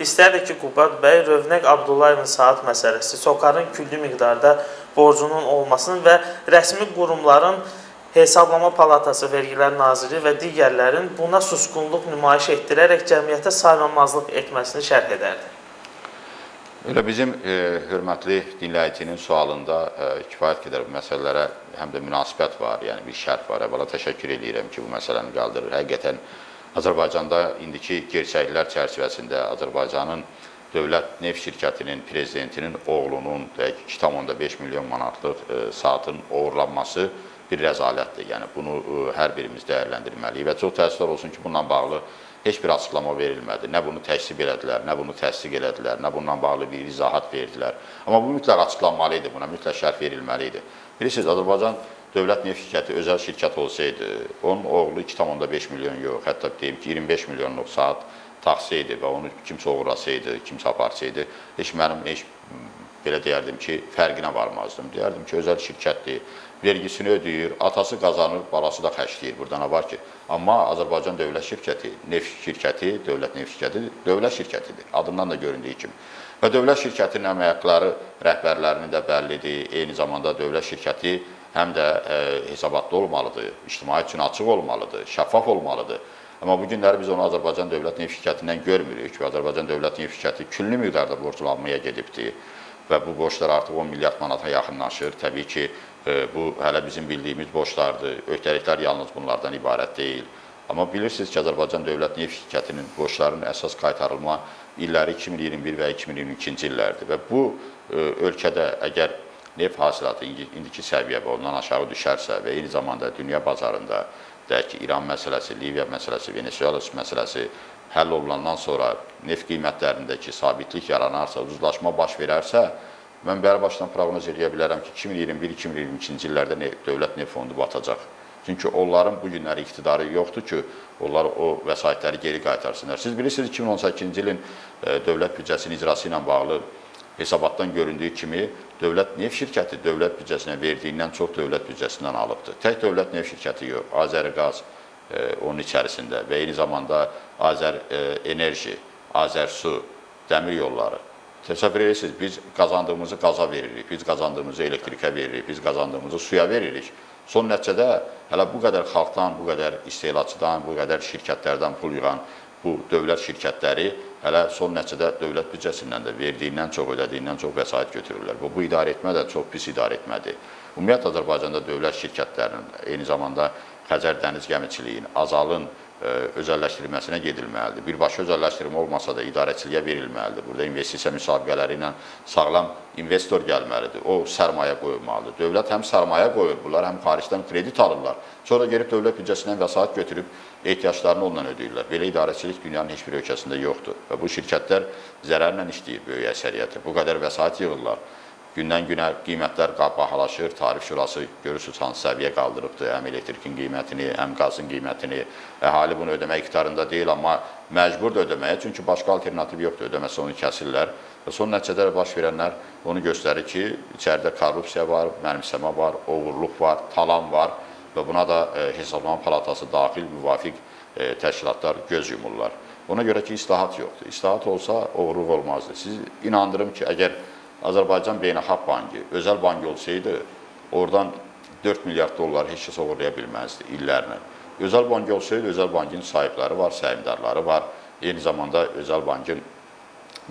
A: istərdi ki, Qubad bəy Rövnəq Abdullayevin saat məsələsi, SOCAR-ın külli miqdarda borcunun olmasını və rəsmi qurumların Hesablama Palatası, Vergilər Naziri və digərlərin buna susqunluq nümayiş etdirərək cəmiyyətə saymamazlıq etməsini şərh edərdi.
B: Elə bizim e, hörmətli dinləyicinin sualında e, kifayət qədər bu məsələlərə həm də münasibət var, yəni bir şərh var. Əvvəla təşəkkür edirəm ki, bu məsələni qaldırır. Həqiqətən Azərbaycanda indiki gerçəklər çərçivəsində Azərbaycanın dövlət neft şirkətinin prezidentinin oğlunun 2,5 milyon manatlıq e, saatın oğurlanması bir rəzalətdir. Yəni bunu e, hər birimiz dəyərləndirməliyik və çox təəssüflər olsun ki, bununla bağlı heç bir açıqlama verilmədi. Nə bunu təksib elədilər, nə bunu təsdiq elədilər, nə bununla bağlı bir izahat verdilər. Amma bu mütləq açıqlanmalı idi, buna mütləq şərh verilməli idi. Bilirsiniz, Azərbaycan dövlət neft şirkəti özəl şirkət olsaydı, onun oğlu 2,5 milyon yox, hətta deyim ki, 25 milyonluq saat taxsaydı və onu kimsə oğurlasaydı, kimsə aparsaydı, heç mənim heç belə deyərdim ki, fərqinə varmazdım. Deyərdim ki, özəl şirkətdir, vergisini ödəyir, atası qazanır, balası da xərcləyir. Burada nə var ki? Amma Azərbaycan dövlət şirkəti, neft şirkəti, dövlət neft şirkəti dövlət şirkətidir. Adından da göründüyü kimi. Və dövlət şirkətinin əməkdaşları rəhbərlərinin də bəllidir. Eyni zamanda dövlət şirkəti həm də e, hesabatlı olmalıdır, ictimaiyyət üçün açıq olmalıdır, şəffaf olmalıdır. Amma bu günləri biz onu Azərbaycan Dövlət Neft Şirkətindən görmürük və Azərbaycan Dövlət Neft Şirkəti külli miqdarda borclanmaya gedibdir və bu borclar artıq 10 milyard manata yaxınlaşır. Təbii ki, Bu hələ bizim bildiyimiz borclardır. Öhdəliklər yalnız bunlardan ibarət deyil. Amma bilirsiniz ki, Azərbaycan Dövlət Neft Şirkətinin borclarının əsas qaytarılma illəri 2021 və 2022-ci illərdir və bu ölkədə əgər neft hasilatı indiki səviyyə və ondan aşağı düşərsə və eyni zamanda dünya bazarında deyək ki, İran məsələsi, Liviya məsələsi, Venezuela məsələsi həll olunandan sonra neft qiymətlərindəki sabitlik yaranarsa, uzlaşma baş verərsə, Mən bəri başdan proqnoz edə bilərəm ki, 2021-2022-ci illərdə dövlət neft fondu batacaq. Çünki onların bu günləri iqtidarı yoxdur ki, onlar o vəsaitləri geri qaytarsınlar. Siz bilirsiniz 2018-ci ilin e, dövlət büdcəsinin icrası ilə bağlı hesabatdan göründüyü kimi dövlət neft şirkəti dövlət büdcəsinə verdiyindən çox dövlət büdcəsindən alıbdır. Tək dövlət neft şirkəti yox, Azəriqaz e, onun içərisində və eyni zamanda Azər e, Enerji, Azərsu, dəmir yolları Təsəvvür edirsiniz, biz qazandığımızı qaza veririk, biz qazandığımızı elektrikə veririk, biz qazandığımızı suya veririk. Son nəticədə hələ bu qədər xalqdan, bu qədər istehlakçıdan, bu qədər şirkətlərdən pul yığan bu dövlət şirkətləri hələ son nəticədə dövlət büdcəsindən də verdiyindən çox, ödədiyindən çox vəsait götürürlər. Bu, bu idarə etmə də çox pis idarə etmədir. Ümumiyyətlə Azərbaycanda dövlət şirkətlərinin, eyni zamanda Xəzər dəniz gəmiçiliyinin, Azalın özəlləşdirilməsinə gedilməlidir. Birbaşa özəlləşdirmə olmasa da idarəçiliyə verilməlidir. Burada investisiya müsabiqələri ilə sağlam investor gəlməlidir. O sərmayə qoyulmalıdır. Dövlət həm sərmayə qoyur, bunlar həm xaricdən kredit alırlar. Sonra gelib dövlət büdcəsindən vəsait götürüb ehtiyaclarını ondan ödəyirlər. Belə idarəçilik dünyanın heç bir ölkəsində yoxdur və bu şirkətlər zərərlə işləyir böyük əksəriyyəti. Bu qədər vəsait yığırlar. Gündən-günə qiymətlər bahalaşır, tarif şurası görürsünüz hansı səviyyə qaldırıbdır, həm elektrikin qiymətini, həm qazın qiymətini. Əhali bunu ödəmək iqtidarında deyil, amma məcburdur ödəməyə, çünki başqa alternativ yoxdur, ödəməsə onu kəsirlər. Və son nəticədə baş verənlər onu göstərir ki, içəridə korrupsiya var, mənimsəmə var, oğurluq var, talan var və buna da e, Hesablama Palatası daxil müvafiq e, təşkilatlar göz yumurlar. Ona görə ki, islahat yoxdur. İslahat olsa oğurluq olmazdı. Siz inandırım ki, əgər Azərbaycan Beynəlxalq Bankı özəl bank olsaydı, oradan 4 milyard dollar heç kəs oğurlaya bilməzdi illərlə. Özəl bank olsaydı, özəl bankın sahibləri var, səhmdarları var. Eyni zamanda özəl bankın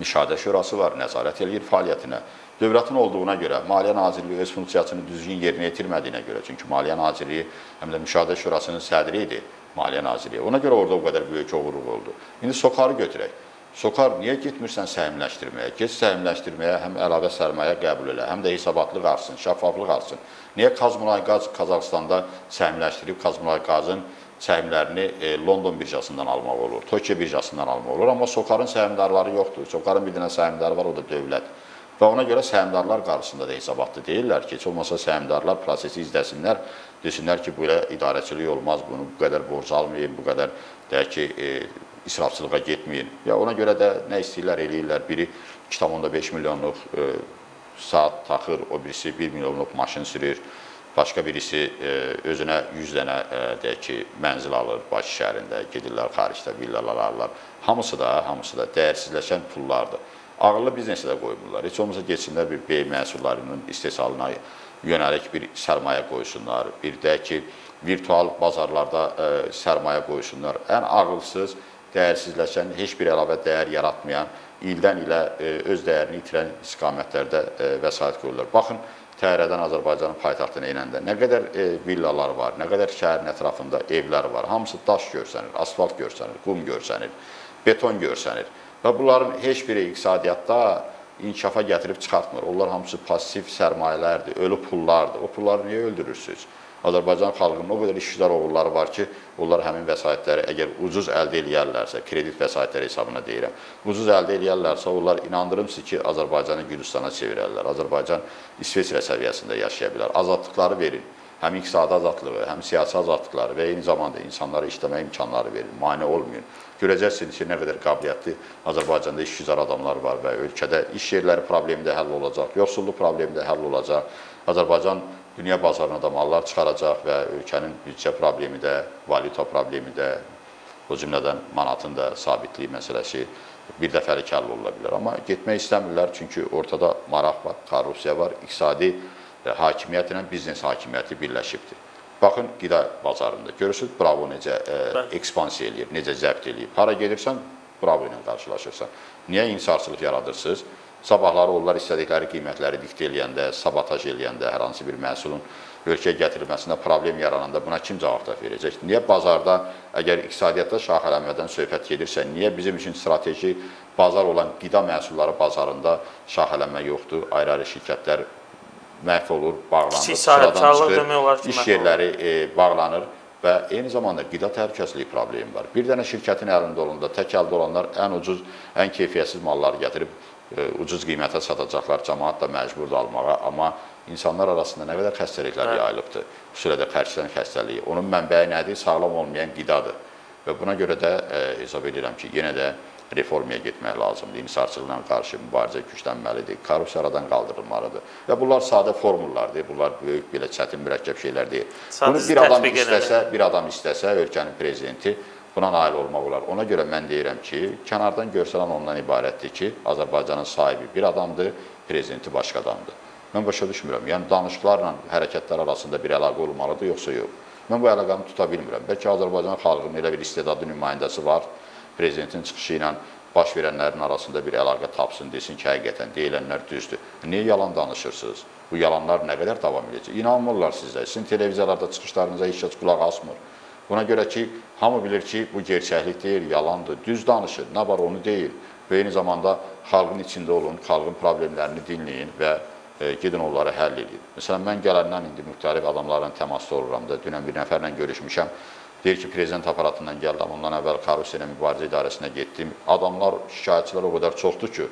B: müşahidə şurası var, nəzarət eləyir fəaliyyətinə. Dövlətin olduğuna görə, Maliyyə Nazirliyi öz funksiyasını düzgün yerinə yetirmədiyinə görə, çünki Maliyyə Nazirliyi həm də müşahidə şurasının sədri idi Maliyyə Nazirliyi. Ona görə orada o qədər böyük oğurluq oldu. İndi SOKAR götürək. Sokar niyə getmirsən səhmləşdirməyə? Get səhmləşdirməyə həm əlavə sərmayə qəbul elə, həm də hesabatlıq artsın, şəffaflıq artsın. Niyə Kazmulayqaz Qazaxstanda səhmləşdirib Kazmulayqazın səhmlərini e, London birjasından almaq olur, Tokyo birjasından almaq olur, amma Sokarın səhmdarları yoxdur. Sokarın bir dənə səhmdarı var, o da dövlət. Və ona görə səhmdarlar qarşısında da hesabatlı deyirlər ki, heç olmasa səhmdarlar prosesi izləsinlər, desinlər ki, belə idarəçilik olmaz, bunu bu qədər borc almayın, bu qədər deyək ki, e, israfçılığa getməyin. Ya ona görə də nə istəyirlər eləyirlər. Biri 2.5 milyonluq e, saat taxır, o birisi 1 milyonluq maşın sürür. Başqa birisi e, özünə 100 dənə e, deyək ki, mənzil alır Bakı şəhərində, gedirlər xaricdə villalar alırlar. Hamısı da, hamısı da dəyərsizləşən pullardır. Ağıllı biznesə də qoymurlar. Heç olmasa getsinlər bir bey məhsullarının istehsalına yönəlik bir sərmayə qoysunlar. Bir də ki, virtual bazarlarda ə, sərmayə qoysunlar. Ən ağılsız dəyərsizləşən, heç bir əlavə dəyər yaratmayan, ildən ilə e, öz dəyərini itirən istiqamətlərdə e, vəsait qoyulur. Baxın, Təhrədən Azərbaycanın paytaxtına enəndə nə qədər e, villalar var, nə qədər şəhərin ətrafında evlər var. Hamısı daş görsənir, asfalt görsənir, qum görsənir, beton görsənir. Və bunların heç biri iqtisadiyyatda inkişafa gətirib çıxartmır. Onlar hamısı pasiv sərmayələrdir, ölü pullardır. O pulları niyə öldürürsünüz? Azərbaycan xalqının o qədər işçilər oğulları var ki, onlar həmin vəsaitləri əgər ucuz əldə eləyərlərsə, kredit vəsaitləri hesabına deyirəm, ucuz əldə eləyərlərsə, onlar inandırım siz ki, Azərbaycanı Gürcüstana çevirərlər. Azərbaycan İsveçrə səviyyəsində yaşaya bilər. Azadlıqları verin. Həm iqtisadi azadlığı, həm siyasi azadlıqları və eyni zamanda insanlara işləmə imkanları verin. Mane olmayın. Görəcəksiniz ki, nə qədər qabiliyyətli Azərbaycanda işgüzar adamlar var və ölkədə iş yerləri problemi də həll olacaq, yoxsulluq problemi də həll olacaq. Azərbaycan dünya bazarına da mallar çıxaracaq və ölkənin büdcə problemi də, valyuta problemi də, o cümlədən manatın da sabitliyi məsələsi bir dəfəlik həll ola bilər. Amma getmək istəmirlər, çünki ortada maraq var, korrupsiya var, iqtisadi e, hakimiyyət ilə biznes hakimiyyəti birləşibdir. Baxın qida bazarında görürsüz, Bravo necə e, ekspansiya eləyir, necə zəbt eləyir. Hara gedirsən, Bravo ilə qarşılaşırsan. Niyə insarçılıq yaradırsınız? Sabahları onlar istədikləri qiymətləri diktə eləyəndə, sabotaj eləyəndə, hər hansı bir məhsulun ölkəyə gətirilməsində problem yarananda buna kim cavabdeh verəcək? Niyə bazarda, əgər iqtisadiyyatda şaxələnmədən söhbət gedirsə, niyə bizim üçün strateji bazar olan qida məhsulları bazarında şaxələnmə yoxdur? Ayrı-ayrı şirkətlər məhv olur, bağlanır, sıradan çıxır, iş yerləri e, bağlanır və eyni zamanda qida təhlükəsizliyi problemi var. Bir dənə şirkətin əlində olanda, tək əldə olanlar ən ucuz, ən keyfiyyətsiz malları gətirib ucuz qiymətə satacaqlar, cəmaət də məcburdur almağa, amma insanlar arasında nə qədər xəstəliklər yayılıbdır. Xüsusilə də xərçlən xəstəliyi. Onun mənbəyi nədir? Sağlam olmayan qidadır. Və buna görə də e, hesab edirəm ki, yenə də reformaya getmək lazımdır. İnsarçılıqla qarşı mübarizə güclənməlidir. Korrupsiya aradan qaldırılmalıdır. Və bunlar sadə formullardır. Bunlar böyük belə çətin mürəkkəb şeylər deyil. Bunu bir adam istəsə, bir adam istəsə ölkənin prezidenti buna nail olmaq olar. Ona görə mən deyirəm ki, kənardan görsənən ondan ibarətdir ki, Azərbaycanın sahibi bir adamdır, prezidenti başqa adamdır. Mən başa düşmürəm. Yəni danışıqlarla hərəkətlər arasında bir əlaqə olmalıdır, yoxsa yox. Mən bu əlaqəni tuta bilmirəm. Bəlkə Azərbaycan xalqının elə bir istedadlı nümayəndəsi var, prezidentin çıxışı ilə baş verənlərin arasında bir əlaqə tapsın, desin ki, həqiqətən deyilənlər düzdür. Niyə yalan danışırsınız? Bu yalanlar nə qədər davam edəcək? İnanmırlar sizə. Sizin televiziyalarda çıxışlarınıza heç kəs qulaq asmır. Buna görə ki, hamı bilir ki, bu gerçəklik deyil, yalandır, düz danışır, nə var onu deyil. Və eyni zamanda xalqın içində olun, xalqın problemlərini dinləyin və e, gedin onları həll edin. Məsələn, mən gələndən indi müxtəlif adamlarla təmasda oluram da, dünən bir nəfərlə görüşmüşəm. Deyir ki, prezident aparatından gəldim, ondan əvvəl Karusellə mübarizə idarəsinə getdim. Adamlar, şikayətçilər o qədər çoxdur ki,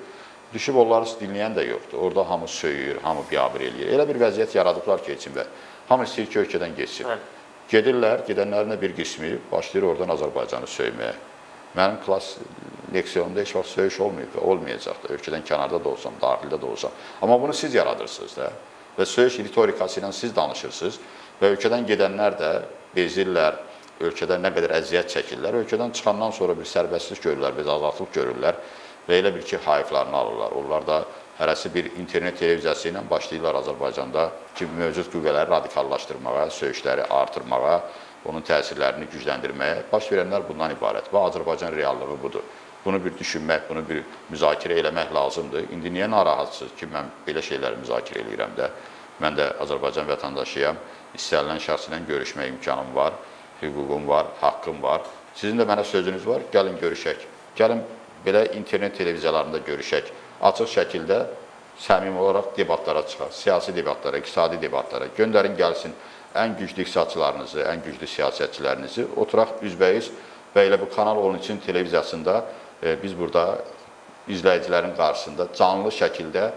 B: düşüb onları dinləyən də yoxdur. Orada hamı söyür, hamı biabır eləyir. Elə bir vəziyyət yaradıblar ki, içində. Hamı istəyir ki, ölkədən geçsin. Hə. Gedirlər, gedənlərin də bir qismi başlayır oradan Azərbaycanı söyməyə. Mənim klass leksiyonumda heç vaxt söyüş olmayıb və olmayacaq da. Ölkədən kənarda da olsam, daxildə də olsam. Amma bunu siz yaradırsınız da. Və söyüş ritorikası ilə siz danışırsınız və ölkədən gedənlər də bezirlər, ölkədə nə qədər əziyyət çəkirlər, ölkədən çıxandan sonra bir sərbəstlik görürlər, bir azadlıq görürlər və elə bil ki, hayıflarını alırlar. Onlar da hərəsi bir internet televiziyası ilə başlayırlar Azərbaycanda ki, mövcud qüvvələri radikallaşdırmağa, söyüşləri artırmağa, onun təsirlərini gücləndirməyə. Baş verənlər bundan ibarət və Azərbaycan reallığı budur. Bunu bir düşünmək, bunu bir müzakirə eləmək lazımdır. İndi niyə narahatsınız ki, mən belə şeyləri müzakirə eləyirəm də? Mən də Azərbaycan vətəndaşıyam. İstənilən şəxs ilə görüşmək imkanım var hüququm var, haqqım var. Sizin də mənə sözünüz var, gəlin görüşək. Gəlin belə internet televiziyalarında görüşək. Açıq şəkildə səmimi olaraq debatlara çıxaq, siyasi debatlara, iqtisadi debatlara. Göndərin gəlsin ən güclü iqtisadçılarınızı, ən güclü siyasətçilərinizi oturaq üzbəyiz və elə bu Kanal 13-ün televiziyasında e, biz burada izləyicilərin qarşısında canlı şəkildə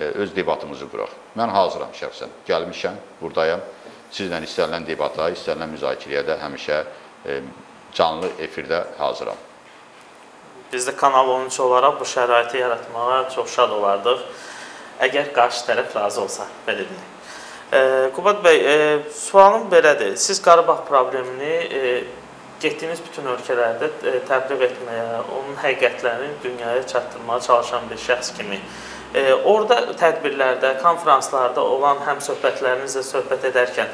B: e, öz debatımızı quraq. Mən hazıram şəxsən. Gəlmişəm, burdayam sizlə istənilən debata, istənilən müzakirəyə də həmişə e, canlı efirdə hazıram.
A: Biz də Kanal 13 olaraq bu şəraiti yaratmağa çox şad olardıq. Əgər qarşı tərəf razı olsa, belə deyək. E, Qubad bəy, e, sualım belədir. Siz Qarabağ problemini e, getdiyiniz bütün ölkələrdə e, təbliğ etməyə, onun həqiqətlərini dünyaya çatdırmağa çalışan bir şəxs kimi E, orada tədbirlərdə, konfranslarda olan həmsöhbətlərinizlə söhbət edərkən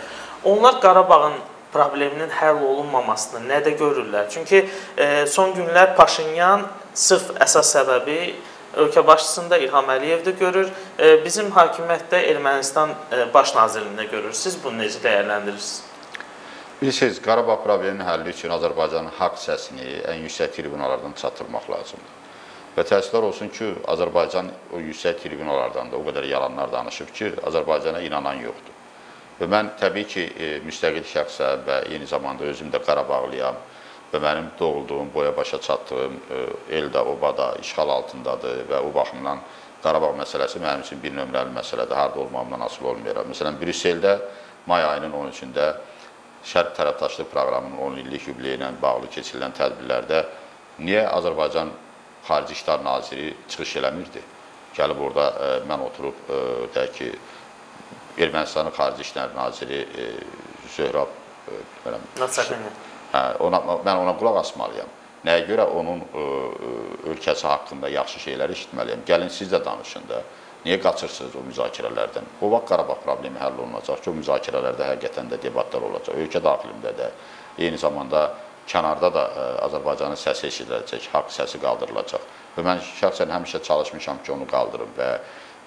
A: onlar Qarabağın probleminin həll olunmamasını nədə görürlər? Çünki e, son günlər Paşinyan sırf əsas səbəbi ölkə başçısında İlham Əliyev də görür, e, bizim hakimiyyətdə Ermənistan e, baş nazirliyində görür. Siz bunu necə dəyərləndirirsiniz?
B: Bilirsiniz, Qarabağ probleminin həlli üçün Azərbaycanın haqq səsini ən yüksək tribunlardan çatdırmaq lazımdır. Və təəssüflər olsun ki, Azərbaycan o yüksək tribunalardan da o qədər yalanlar danışıb ki, Azərbaycana inanan yoxdur. Və mən təbii ki, e, müstəqil şəxsə və eyni zamanda özüm də Qarabağlıyam və mənim doğulduğum, boya başa çatdığım e, el də, oba da işğal altındadır və o baxımdan Qarabağ məsələsi mənim üçün bir nömrəli məsələdir, harda olmamdan asılı olmayaraq. Məsələn, Brüsseldə may ayının 13-də Şərq tərəfdaşlıq proqramının 10 illik yubileyi ilə bağlı keçirilən tədbirlərdə niyə Azərbaycan Xarici İşlər Naziri çıxış eləmirdi. Gəlib orada e, mən oturub deyək ki, Ermənistanın Xarici İşlər Naziri e, Zöhrab
A: bilmirəm. Nasaqin.
B: Hə, ona mən ona qulaq asmalıyam. Nəyə görə onun ə, ölkəsi haqqında yaxşı şeyləri eşitməliyəm? Gəlin siz də danışın da. Niyə qaçırsınız o müzakirələrdən? O vaxt Qarabağ problemi həll olunacaq ki, o müzakirələrdə həqiqətən də debatlar olacaq. Ölkə daxilində də, eyni zamanda kənarda da ə, e, Azərbaycanın səsi eşidiləcək, haqq səsi qaldırılacaq. Və mən şəxsən həmişə çalışmışam ki, onu qaldırım və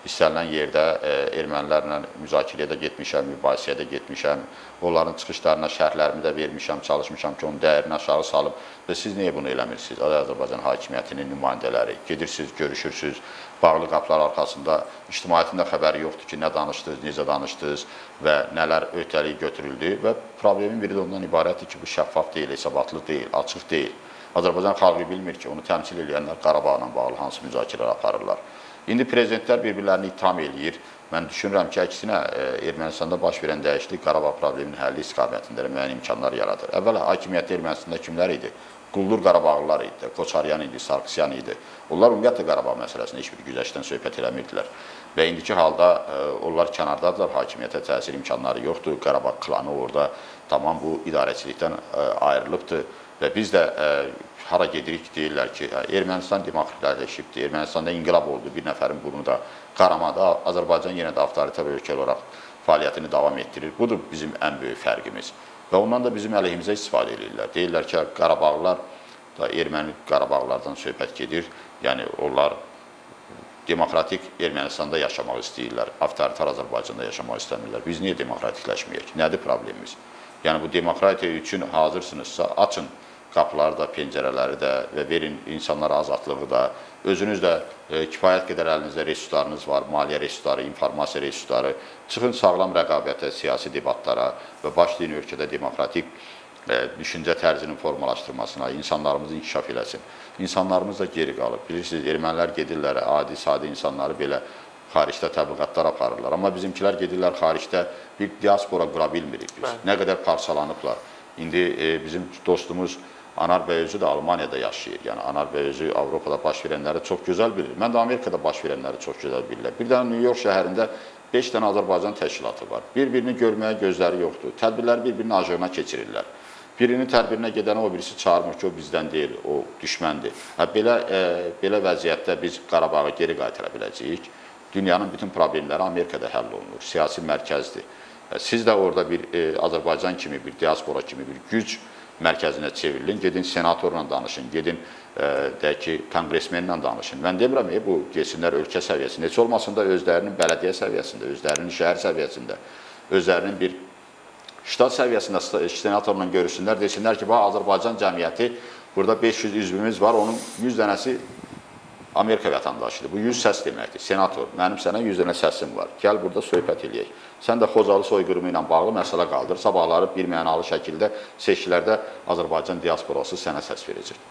B: istənilən yerdə e, ermənilərlə müzakirəyə də getmişəm, mübahisəyə də getmişəm. Onların çıxışlarına şərhlərimi də vermişəm, çalışmışam ki, onun dəyərini aşağı salım. Və siz niyə bunu eləmirsiniz? Azərbaycan hakimiyyətinin nümayəndələri gedirsiniz, görüşürsüz, bağlı qapılar arxasında ictimaiyyətin də xəbəri yoxdur ki, nə danışdınız, necə danışdınız və nələr öhdəlik götürüldü və problemin biri də ondan ibarətdir ki, bu şəffaf deyil, hesabatlı deyil, açıq deyil. Azərbaycan xalqı bilmir ki, onu təmsil edənlər Qarabağla bağlı hansı müzakirələr aparırlar. İndi prezidentlər bir-birlərini ittiham eləyir. Mən düşünürəm ki, əksinə e, Ermənistanda baş verən dəyişiklik Qarabağ probleminin həlli istiqamətində müəyyən imkanlar yaradır. Əvvəl hakimiyyətdə Ermənistanda kimlər idi? Quldur Qarabağlılar idi, Koçaryan idi, Sarkisyan idi. Onlar ümumiyyətlə Qarabağ məsələsində heç bir güzəştdən söhbət eləmirdilər. Və indiki halda e, onlar kənardadılar, hakimiyyətə təsir imkanları yoxdur. Qarabağ klanı orada tamam bu idarəçilikdən e, ayrılıbdır və biz də ə, e, hara gedirik deyirlər ki, Ermənistan demokratləşibdir, Ermənistanda inqilab oldu, bir nəfərin bunu da qaramada, Azərbaycan yenə də avtoritar ölkə olaraq fəaliyyətini davam etdirir. Budur bizim ən böyük fərqimiz. Və ondan da bizim əleyhimizə istifadə edirlər. Deyirlər ki, Qarabağlılar da erməni Qarabağlardan söhbət gedir. Yəni onlar demokratik Ermənistanda yaşamaq istəyirlər, avtoritar Azərbaycanda yaşamaq istəmirlər. Biz niyə demokratikləşməyək? Nədir problemimiz? Yəni bu demokratiya üçün hazırsınızsa açın qapıları da, pəncərələri də və verin insanlara azadlığı da. Özünüz də e, kifayət qədər əlinizdə resurslarınız var, maliyyə resursları, informasiya resursları. Çıxın sağlam rəqabətə, siyasi debatlara və başlayın ölkədə demokratik e, düşüncə tərzinin formalaşdırmasına, insanlarımız inkişaf eləsin. İnsanlarımız da geri qalıb. Bilirsiniz, ermənilər gedirlər, adi, sadə insanları belə xaricdə təbliğatlar aparırlar. Amma bizimkilər gedirlər xaricdə bir diaspora qura bilmirik biz. Bəli. Nə qədər parçalanıblar. İndi e, bizim dostumuz Anar bəy özü də Almaniyada yaşayır. Yəni Anar bəy özü Avropada baş verənləri çox gözəl bilir. Mən də Amerikada baş verənləri çox gözəl bilirlər. Bir dənə New York şəhərində 5 dənə Azərbaycan təşkilatı var. Bir-birini görməyə gözləri yoxdur. Tədbirləri bir-birinin acığına keçirirlər. Birinin tədbirinə gedənə o birisi çağırmır ki, o bizdən deyil, o düşməndir. Hə belə e, belə vəziyyətdə biz Qarabağı geri qaytara biləcəyik. Dünyanın bütün problemləri Amerikada həll olunur. Siyasi mərkəzdir. Siz də orada bir e, Azərbaycan kimi, bir diaspora kimi bir güc mərkəzinə çevrilin, gedin senatorla danışın, gedin e, deyək ki, konqresmenlə danışın. Mən demirəm, e, bu getsinlər ölkə səviyyəsində, heç olmasın da özlərinin bələdiyyə səviyyəsində, özlərinin şəhər səviyyəsində, özlərinin bir ştat səviyyəsində senatorla görüşsünlər, desinlər ki, bax Azərbaycan cəmiyyəti burada 500 üzvümüz var, onun 100 dənəsi Amerika vətəndaşıdır. Bu 100 səs deməkdir. Senator, mənim sənə 100 dənə səsim var. Gəl burada söhbət eləyək. Sən də Xocalı soyqırımı ilə bağlı məsələ qaldır. Sabahları bir mənalı şəkildə seçkilərdə Azərbaycan diasporası sənə səs verəcək.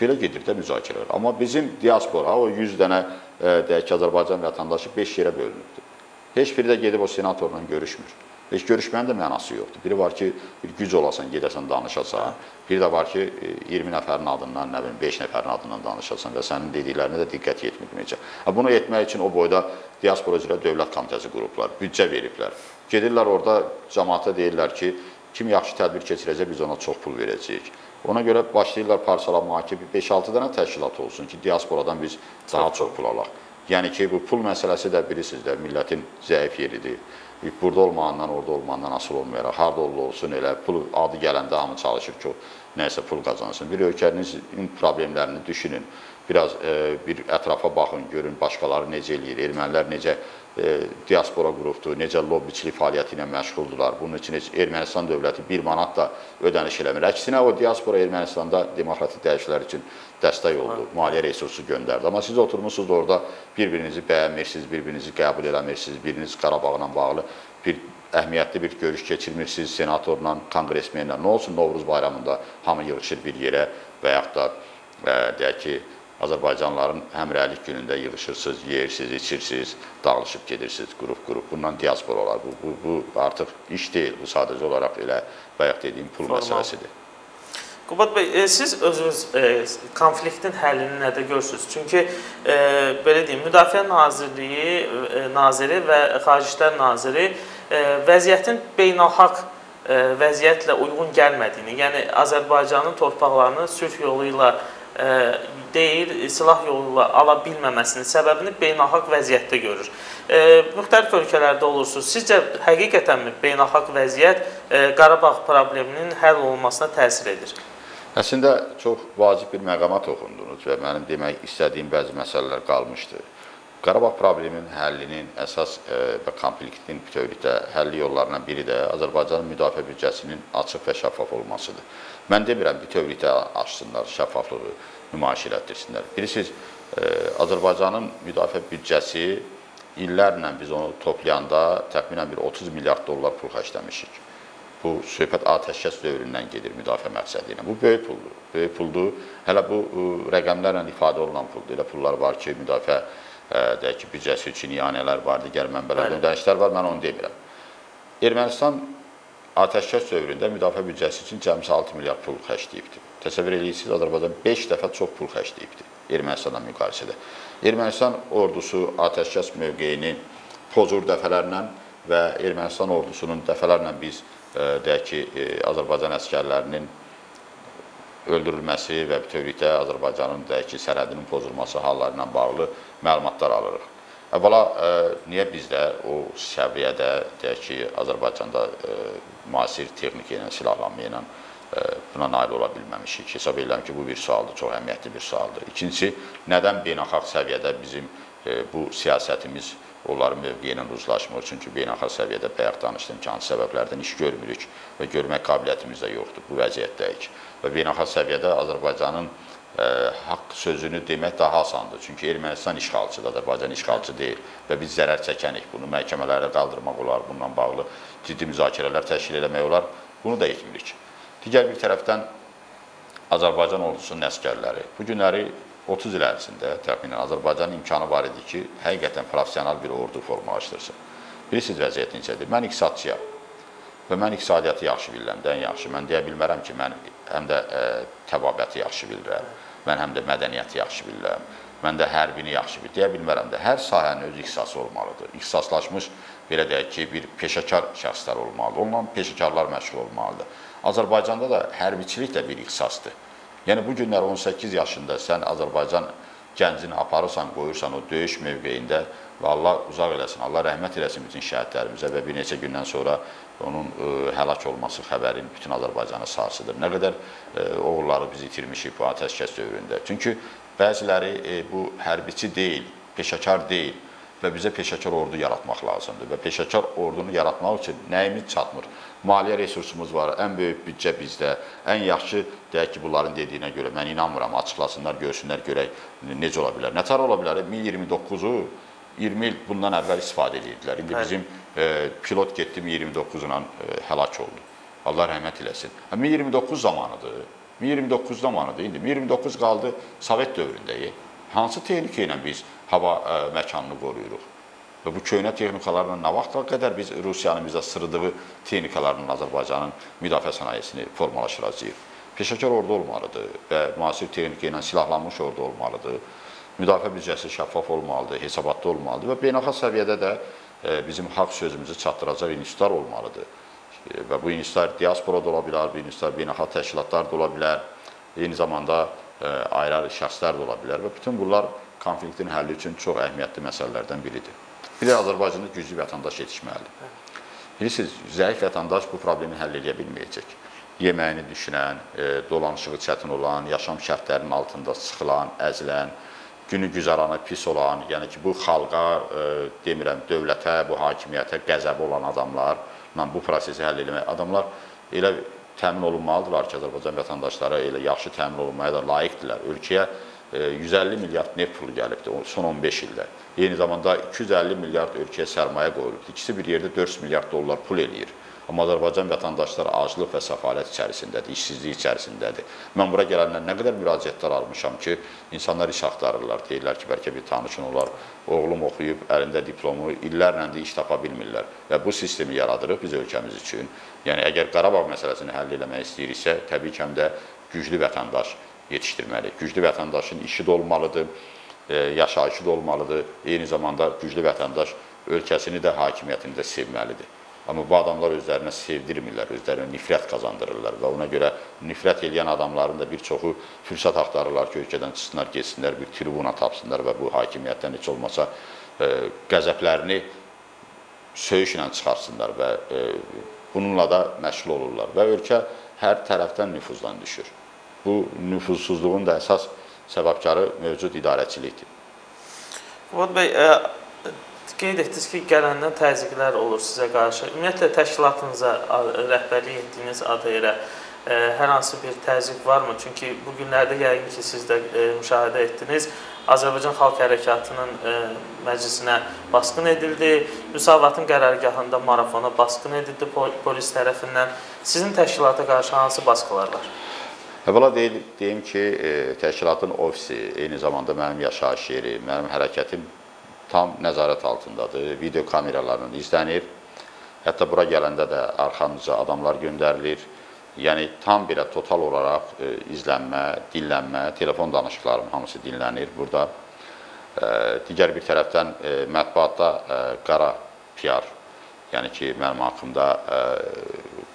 B: Belə gedir də müzakirələr. Amma bizim diaspora o 100 dənə e, deyək ki, Azərbaycan vətəndaşı 5 yerə bölünübdür. Heç biri də gedib o senatorla görüşmür. Heç görüşməyin də mənası yoxdur. Biri var ki, bir güc olasan, gedəsən, danışasan. Bir də var ki, 20 nəfərin adından, nə bilim, 5 nəfərin adından danışasan və sənin dediklərinə də diqqət yetməyəcək. Bunu etmək üçün o boyda diaspora üzrə dövlət komitəsi qurublar, büdcə veriblər. Gedirlər orada cəmaata deyirlər ki, kim yaxşı tədbir keçirəcək, biz ona çox pul verəcəyik. Ona görə başlayırlar parçalanmağa ki, 5-6 dənə təşkilat olsun ki, diasporadan biz daha çox pul alaq. Yəni ki, bu pul məsələsi də bilirsiniz də millətin zəif yeridir burada olmağından, orada olmağından asıl olmayaraq, harda oldu olsun elə pul adı gələndə hamı çalışır ki, nəsə pul qazansın. Bir ölkənizin problemlərini düşünün. Biraz e, bir ətrafa baxın, görün başqaları necə eləyir, ermənilər necə e, diaspora qrupdur, necə lobbiçilik fəaliyyəti ilə məşğuldurlar. Bunun üçün heç Ermənistan dövləti 1 manat da ödəniş eləmir. Əksinə o diaspora Ermənistanda demokratik dəyişikliklər üçün dəstək oldu, maliyyə resursu göndərdi. Amma siz oturmusunuz orada bir-birinizi bəyənmirsiniz, bir-birinizi qəbul eləmirsiniz, biriniz Qarabağla bağlı bir əhəmiyyətli bir görüş keçirmirsiniz senatorla, konqresmenlə. Nə olsun Novruz bayramında hamı yığılır bir yerə və yaxud da ə, e, deyək ki, Azərbaycanlıların həmrəylik günündə yığışırsınız, yeyirsiniz, içirsiniz, dağılışıb gedirsiniz qrup-qrup. Bundan diaspora olar. Bu, bu, bu artıq iş deyil. Bu sadəcə olaraq elə bayaq dediyim pul Formal. məsələsidir.
A: Qubad bəy, e, siz özünüz e, konfliktin həllini nədə görürsünüz? Çünki e, belə deyim, Müdafiə Nazirliyi e, naziri və Xarici İşlər naziri e, vəziyyətin beynəlxalq e, vəziyyətlə uyğun gəlmədiyini, yəni Azərbaycanın torpaqlarını sülh yolu ilə deyil, silah yolu ilə ala bilməməsinin səbəbini beynəlxalq vəziyyətdə görür. E, müxtəlif ölkələrdə olursunuz. Sizcə həqiqətənmi beynəlxalq vəziyyət e, Qarabağ probleminin həll olunmasına təsir edir?
B: Əslində çox vacib bir məqama toxundunuz və mənim demək istədiyim bəzi məsələlər qalmışdı. Qarabağ probleminin həllinin əsas e, və konfliktin bütövlükdə həlli yollarından biri də Azərbaycanın müdafiə büdcəsinin açıq və şəffaf olmasıdır. Mən demirəm bütövlükdə açsınlar, şəffaflığı nümayiş elətdirsinlər. Bilirsiniz, e, Azərbaycanın müdafiə büdcəsi illərlə biz onu toplayanda təxminən bir 30 milyard dollar pul xərcləmişik. Bu söhbət atəşkəs dövründən gedir müdafiə məqsədi ilə. Bu böyük puldur. Böyük puldur. Hələ bu e, rəqəmlərlə ifadə olunan puldur. Elə pullar var ki, müdafiə e, deyək ki, büdcəsi üçün iyanələr var, digər mənbələr, ödənişlər var. Mən onu demirəm. Ermənistan atəşkəs dövründə müdafiə büdcəsi üçün cəmsi 6 milyard pul xərcləyibdir. Təsəvvür edirsiniz, Azərbaycan 5 dəfə çox pul xərcləyibdir Ermənistanla müqayisədə. Ermənistan ordusu atəşkəs mövqeyini pozur dəfələrlə və Ermənistan ordusunun dəfələrlə biz e, deyək ki, e, Azərbaycan əskərlərinin öldürülməsi və bütövlükdə Azərbaycanın deyək ki, sərhədinin pozulması halları ilə bağlı məlumatlar alırıq. Əvvəla e, niyə bizdə o səviyyədə deyək ki, Azərbaycanda e, müasir texnika ilə, silahlanma ilə e, buna nail ola bilməmişik. Hesab edirəm ki, bu bir sualdır, çox əhəmiyyətli bir sualdır. İkincisi, nədən beynəlxalq səviyyədə bizim bu siyasətimiz onların mövqeyi ilə uzlaşmır. Çünki beynəlxalq səviyyədə bayaq danışdım ki, hansı səbəblərdən iş görmürük və görmək qabiliyyətimiz də yoxdur. Bu vəziyyətdəyik. Və beynəlxalq səviyyədə Azərbaycanın haqq sözünü demək daha asandır. Çünki Ermənistan işğalçıdır, Azərbaycan işğalçı deyil və biz zərər çəkənik. Bunu məhkəmələrə qaldırmaq olar, bununla bağlı ciddi müzakirələr təşkil etmək olar. Bunu da etmirik. Digər bir tərəfdən Azərbaycan ordusunun əskərləri bu günləri 30 il ərzində təxminən Azərbaycanın imkanı var idi ki, həqiqətən professional bir ordu formalaşdırsın. Bilirsiniz vəziyyət necədir? Mən iqtisadçıyam və mən iqtisadiyyatı yaxşı bilirəm, dən yaxşı. Mən deyə bilmərəm ki, mən həm də ə, təbabəti yaxşı bilirəm, mən həm də mədəniyyəti yaxşı bilirəm, mən də hərbini yaxşı bilirəm. Deyə bilmərəm də, hər sahənin öz ixtisası olmalıdır. İxtisaslaşmış, belə deyək ki, bir peşəkar şəxslər olmalıdır. Onunla peşəkarlar məşğul olmalıdır. Azərbaycanda da hərbiçilik də bir ixtisasdır. Yəni bu günlər 18 yaşında sən Azərbaycan gəncini aparırsan, qoyursan o döyüş mövqeyində və Allah uzaq eləsin, Allah rəhmət eləsin bütün şəhidlərimizə və bir neçə gündən sonra onun ə, həlak olması xəbərin bütün Azərbaycanı sarsıdır. Nə qədər ə, oğulları biz itirmişik bu atəşkəs dövründə. Çünki bəziləri ə, bu hərbiçi deyil, peşəkar deyil və bizə peşəkar ordu yaratmaq lazımdır və peşəkar ordunu yaratmaq üçün nəyimiz çatmır? Maliyyə resursumuz var, ən böyük büdcə bizdə, ən yaxşı deyək ki, bunların dediyinə görə mən inanmıram, açıqlasınlar, görsünlər, görək necə ola bilər. Nətər ola bilər? Mi-29-u 20 il bundan əvvəl istifadə edirdilər. İndi bizim e, pilot getdi Mi-29 ilə e, həlak oldu. Allah rəhmət eləsin. Mi-29 zamanıdır. Mi-29 zamanıdır. İndi Mi-29 qaldı Sovet dövründəyik. Hansı texnika ilə biz hava ə, e, məkanını qoruyuruq? Və bu köhnə texnikalarla nə vaxta qədər biz Rusiyanın bizə sırdığı texnikalarla Azərbaycanın müdafiə sənayesini formalaşdıracağıq? Peşəkar ordu olmalıdır və müasir texnika ilə silahlanmış ordu olmalıdır. Müdafiə büdcəsi şəffaf olmalıdır, hesabatlı olmalıdır və beynəlxalq səviyyədə də e, bizim haqq sözümüzü çatdıracaq institutlar olmalıdır. E, və bu institutlar diaspora da ola bilər, bu institutlar beynəlxalq təşkilatlar da ola bilər, eyni zamanda ayrı-ayrı şəxslər də ola bilər və bütün bunlar konfliktin həlli üçün çox əhəmiyyətli məsələlərdən biridir. Bir də Azərbaycanda güclü vətəndaş yetişməlidir. Bilirsiniz, zəif vətəndaş bu problemi həll edə bilməyəcək. Yeməyini düşünən, e, dolanışığı çətin olan, yaşam şərtlərinin altında sıxılan, əzilən, günü güzaranı pis olan, yəni ki, bu xalqa, e, demirəm, dövlətə, bu hakimiyyətə qəzəbi olan adamlarla bu prosesi həll etmək, adamlar elə təmin olunmalıdırlar ki, Azərbaycan vətəndaşları elə yaxşı təmin olunmaya da layiqdirlər. Ölkəyə 150 milyard neft pulu gəlibdir son 15 ildə. Eyni zamanda 250 milyard ölkəyə sərmayə qoyulubdur. İkisi bir yerdə 400 milyard dollar pul eləyir. Amma Azərbaycan vətəndaşları aclıq və səfalət içərisindədir, işsizlik içərisindədir. Mən bura gələndən nə qədər müraciətlər almışam ki, insanlar iş axtarırlar, deyirlər ki, bəlkə bir tanışın olar, oğlum oxuyub, əlində diplomu, illərlə də iş tapa bilmirlər. Və bu sistemi yaradırıq biz ölkəmiz üçün. Yəni, əgər Qarabağ məsələsini həll eləmək istəyiriksə, təbii ki, həm də güclü vətəndaş yetişdirməliyik. Güclü vətəndaşın işi də olmalıdır, e, yaşayışı da olmalıdır. Eyni zamanda güclü vətəndaş ölkəsini də, hakimiyyətini də sevməlidir. Amma bu adamlar özlərinə sevdirmirlər, özlərinə nifrət qazandırırlar və ona görə nifrət edən adamların da bir çoxu fürsət axtarırlar ki, ölkədən çıxsınlar, getsinlər, bir tribuna tapsınlar və bu hakimiyyətdən heç olmasa e, qəzəblərini söyüşlə çıxarsınlar və e, bununla da məşğul olurlar və ölkə hər tərəfdən nüfuzdan düşür. Bu nüfuzsuzluğun da əsas səbəbkarı mövcud idarəçilikdir.
A: Fuad bəy, ə, e, qeyd etdiniz ki, gələndən təzyiqlər olur sizə qarşı. Ümumiyyətlə təşkilatınıza rəhbərlik etdiyiniz ilə ə, e, hər hansı bir təzyiq varmı? Çünki bu günlərdə yəqin ki, siz də ə, e, müşahidə etdiniz. Azərbaycan Xalq Hərəkatının ə, məclisinə basqın edildi. Müsavatın qərargahında marafona basqın edildi polis tərəfindən. Sizin təşkilata qarşı hansı baskılar var?
B: Əvvəla deyim, deyim ki, e, təşkilatın ofisi, eyni zamanda mənim yaşayış yeri, mənim hərəkətim tam nəzarət altındadır. Video kameralarla izlənir. Hətta bura gələndə də arxamıza adamlar göndərilir. Yəni tam belə total olaraq e, izlənmə, dinlənmə, telefon danışıqlarım hamısı dinlənir burada. E, digər bir tərəfdən e, mətbuatda e, qara PR, yəni ki, mənim haqqımda e,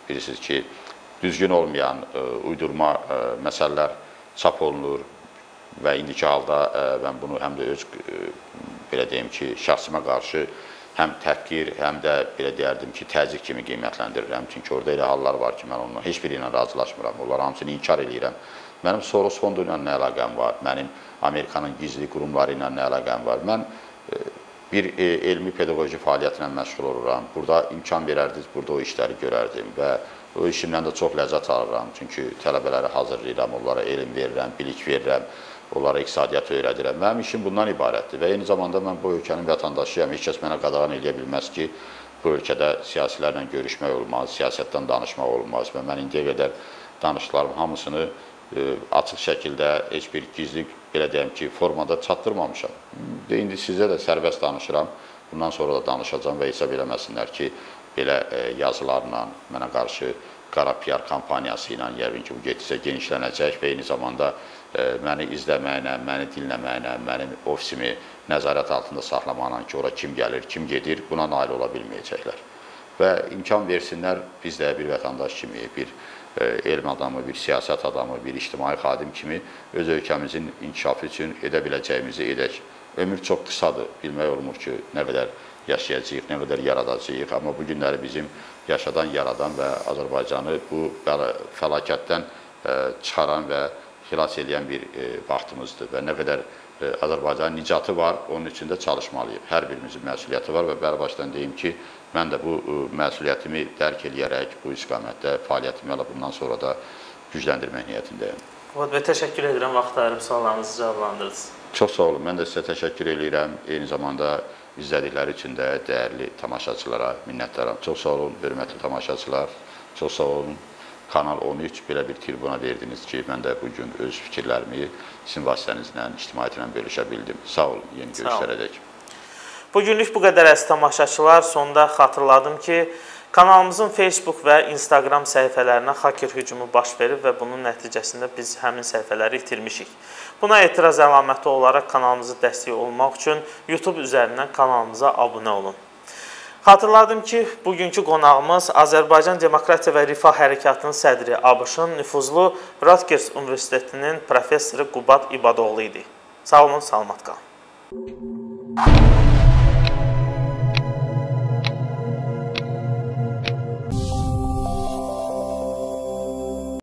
B: bilirsiniz ki, düzgün olmayan e, uydurma e, məsələlər çap olunur və indiki halda e, mən bunu həm də öz ə, belə deyim ki, şəxsimə qarşı həm təhqir, həm də belə deyərdim ki, təzyiq kimi qiymətləndirirəm. Çünki orada elə hallar var ki, mən onunla heç biri ilə razılaşmıram. Onlar hamısını inkar edirəm. Mənim Soros fondu ilə nə əlaqəm var? Mənim Amerikanın gizli qurumları ilə nə əlaqəm var? Mən ə, bir e, elmi pedaqoji fəaliyyətlə məşğul oluram. Burada imkan verərdiniz, burada o işləri görərdim və o işimdən də çox ləzzət alıram. Çünki tələbələri hazırlayıram, onlara elm verirəm, bilik verirəm, onlara iqtisadiyyat öyrədirəm. Mənim işim bundan ibarətdir və eyni zamanda mən bu ölkənin vətəndaşıyam. Heç kəs mənə qadağan edə bilməz ki, bu ölkədə siyasilərlə görüşmək olmaz, siyasətdən danışmaq olmaz və mən indiyə qədər danışıqlarım hamısını açıq şəkildə heç bir gizli belə deyim ki, formada çatdırmamışam. İndi sizə də sərbəst danışıram. Bundan sonra da danışacağam və hesab eləməsinlər ki, belə yazılarla mənə qarşı qara PR kampaniyası ilə yəqin ki, bu getsə genişlənəcək və eyni zamanda məni izləməklə, məni dinləməklə, mənim ofisimi nəzarət altında saxlamaqla ki, ora kim gəlir, kim gedir, buna nail ola bilməyəcəklər. Və imkan versinlər biz də bir vətəndaş kimi, bir elm adamı, bir siyasət adamı, bir ictimai xadim kimi öz ölkəmizin inkişafı üçün edə biləcəyimizi edək. Ömür çox qısadır. Bilmək olmur ki, nə qədər yaşayacağıq, nə qədər yaradacağıq. Amma bu günləri bizim yaşadan, yaradan və Azərbaycanı bu fəlakətdən çıxaran və xilas edən bir vaxtımızdır və nə qədər Azərbaycanın nicatı var, onun üçün də çalışmalıyıq. Hər birimizin məsuliyyəti var və bərbaşdan deyim ki, mən də bu məsuliyyətimi dərk eləyərək bu istiqamətdə fəaliyyətimi elə bundan sonra da gücləndirmək niyyətindəyəm.
A: Fuad bəy, təşəkkür edirəm, vaxt ayırıb suallarınızı cavablandırdınız.
B: Çox sağ olun, mən də sizə təşəkkür edirəm. Eyni zamanda izlədikləri üçün də dəyərli tamaşaçılara minnətdaram. Çox sağ olun, hörmətli tamaşaçılar. Çox sağ olun. Kanal 13 belə bir tribuna verdiniz ki, mən də bu gün öz fikirlərimi sizin vasitənizlə, ictimaiyyətlə bölüşə bildim. Sağ olun, yeni görüşlərədək.
A: Bu günlük bu qədər əziz tamaşaçılar. Sonda xatırladım ki, kanalımızın Facebook və Instagram səhifələrinə hacker hücumu baş verib və bunun nəticəsində biz həmin səhifələri itirmişik. Buna etiraz əlaməti olaraq kanalımızı dəstək olmaq üçün YouTube üzərindən kanalımıza abunə olun. Xatırladım ki, bugünkü qonağımız Azərbaycan Demokratiya və Rifah Hərəkatının sədri, ABŞ-ın nüfuzlu Rutgers Universitetinin professoru Qubad İbadoğlu idi. Sağ olun, salamat qalın.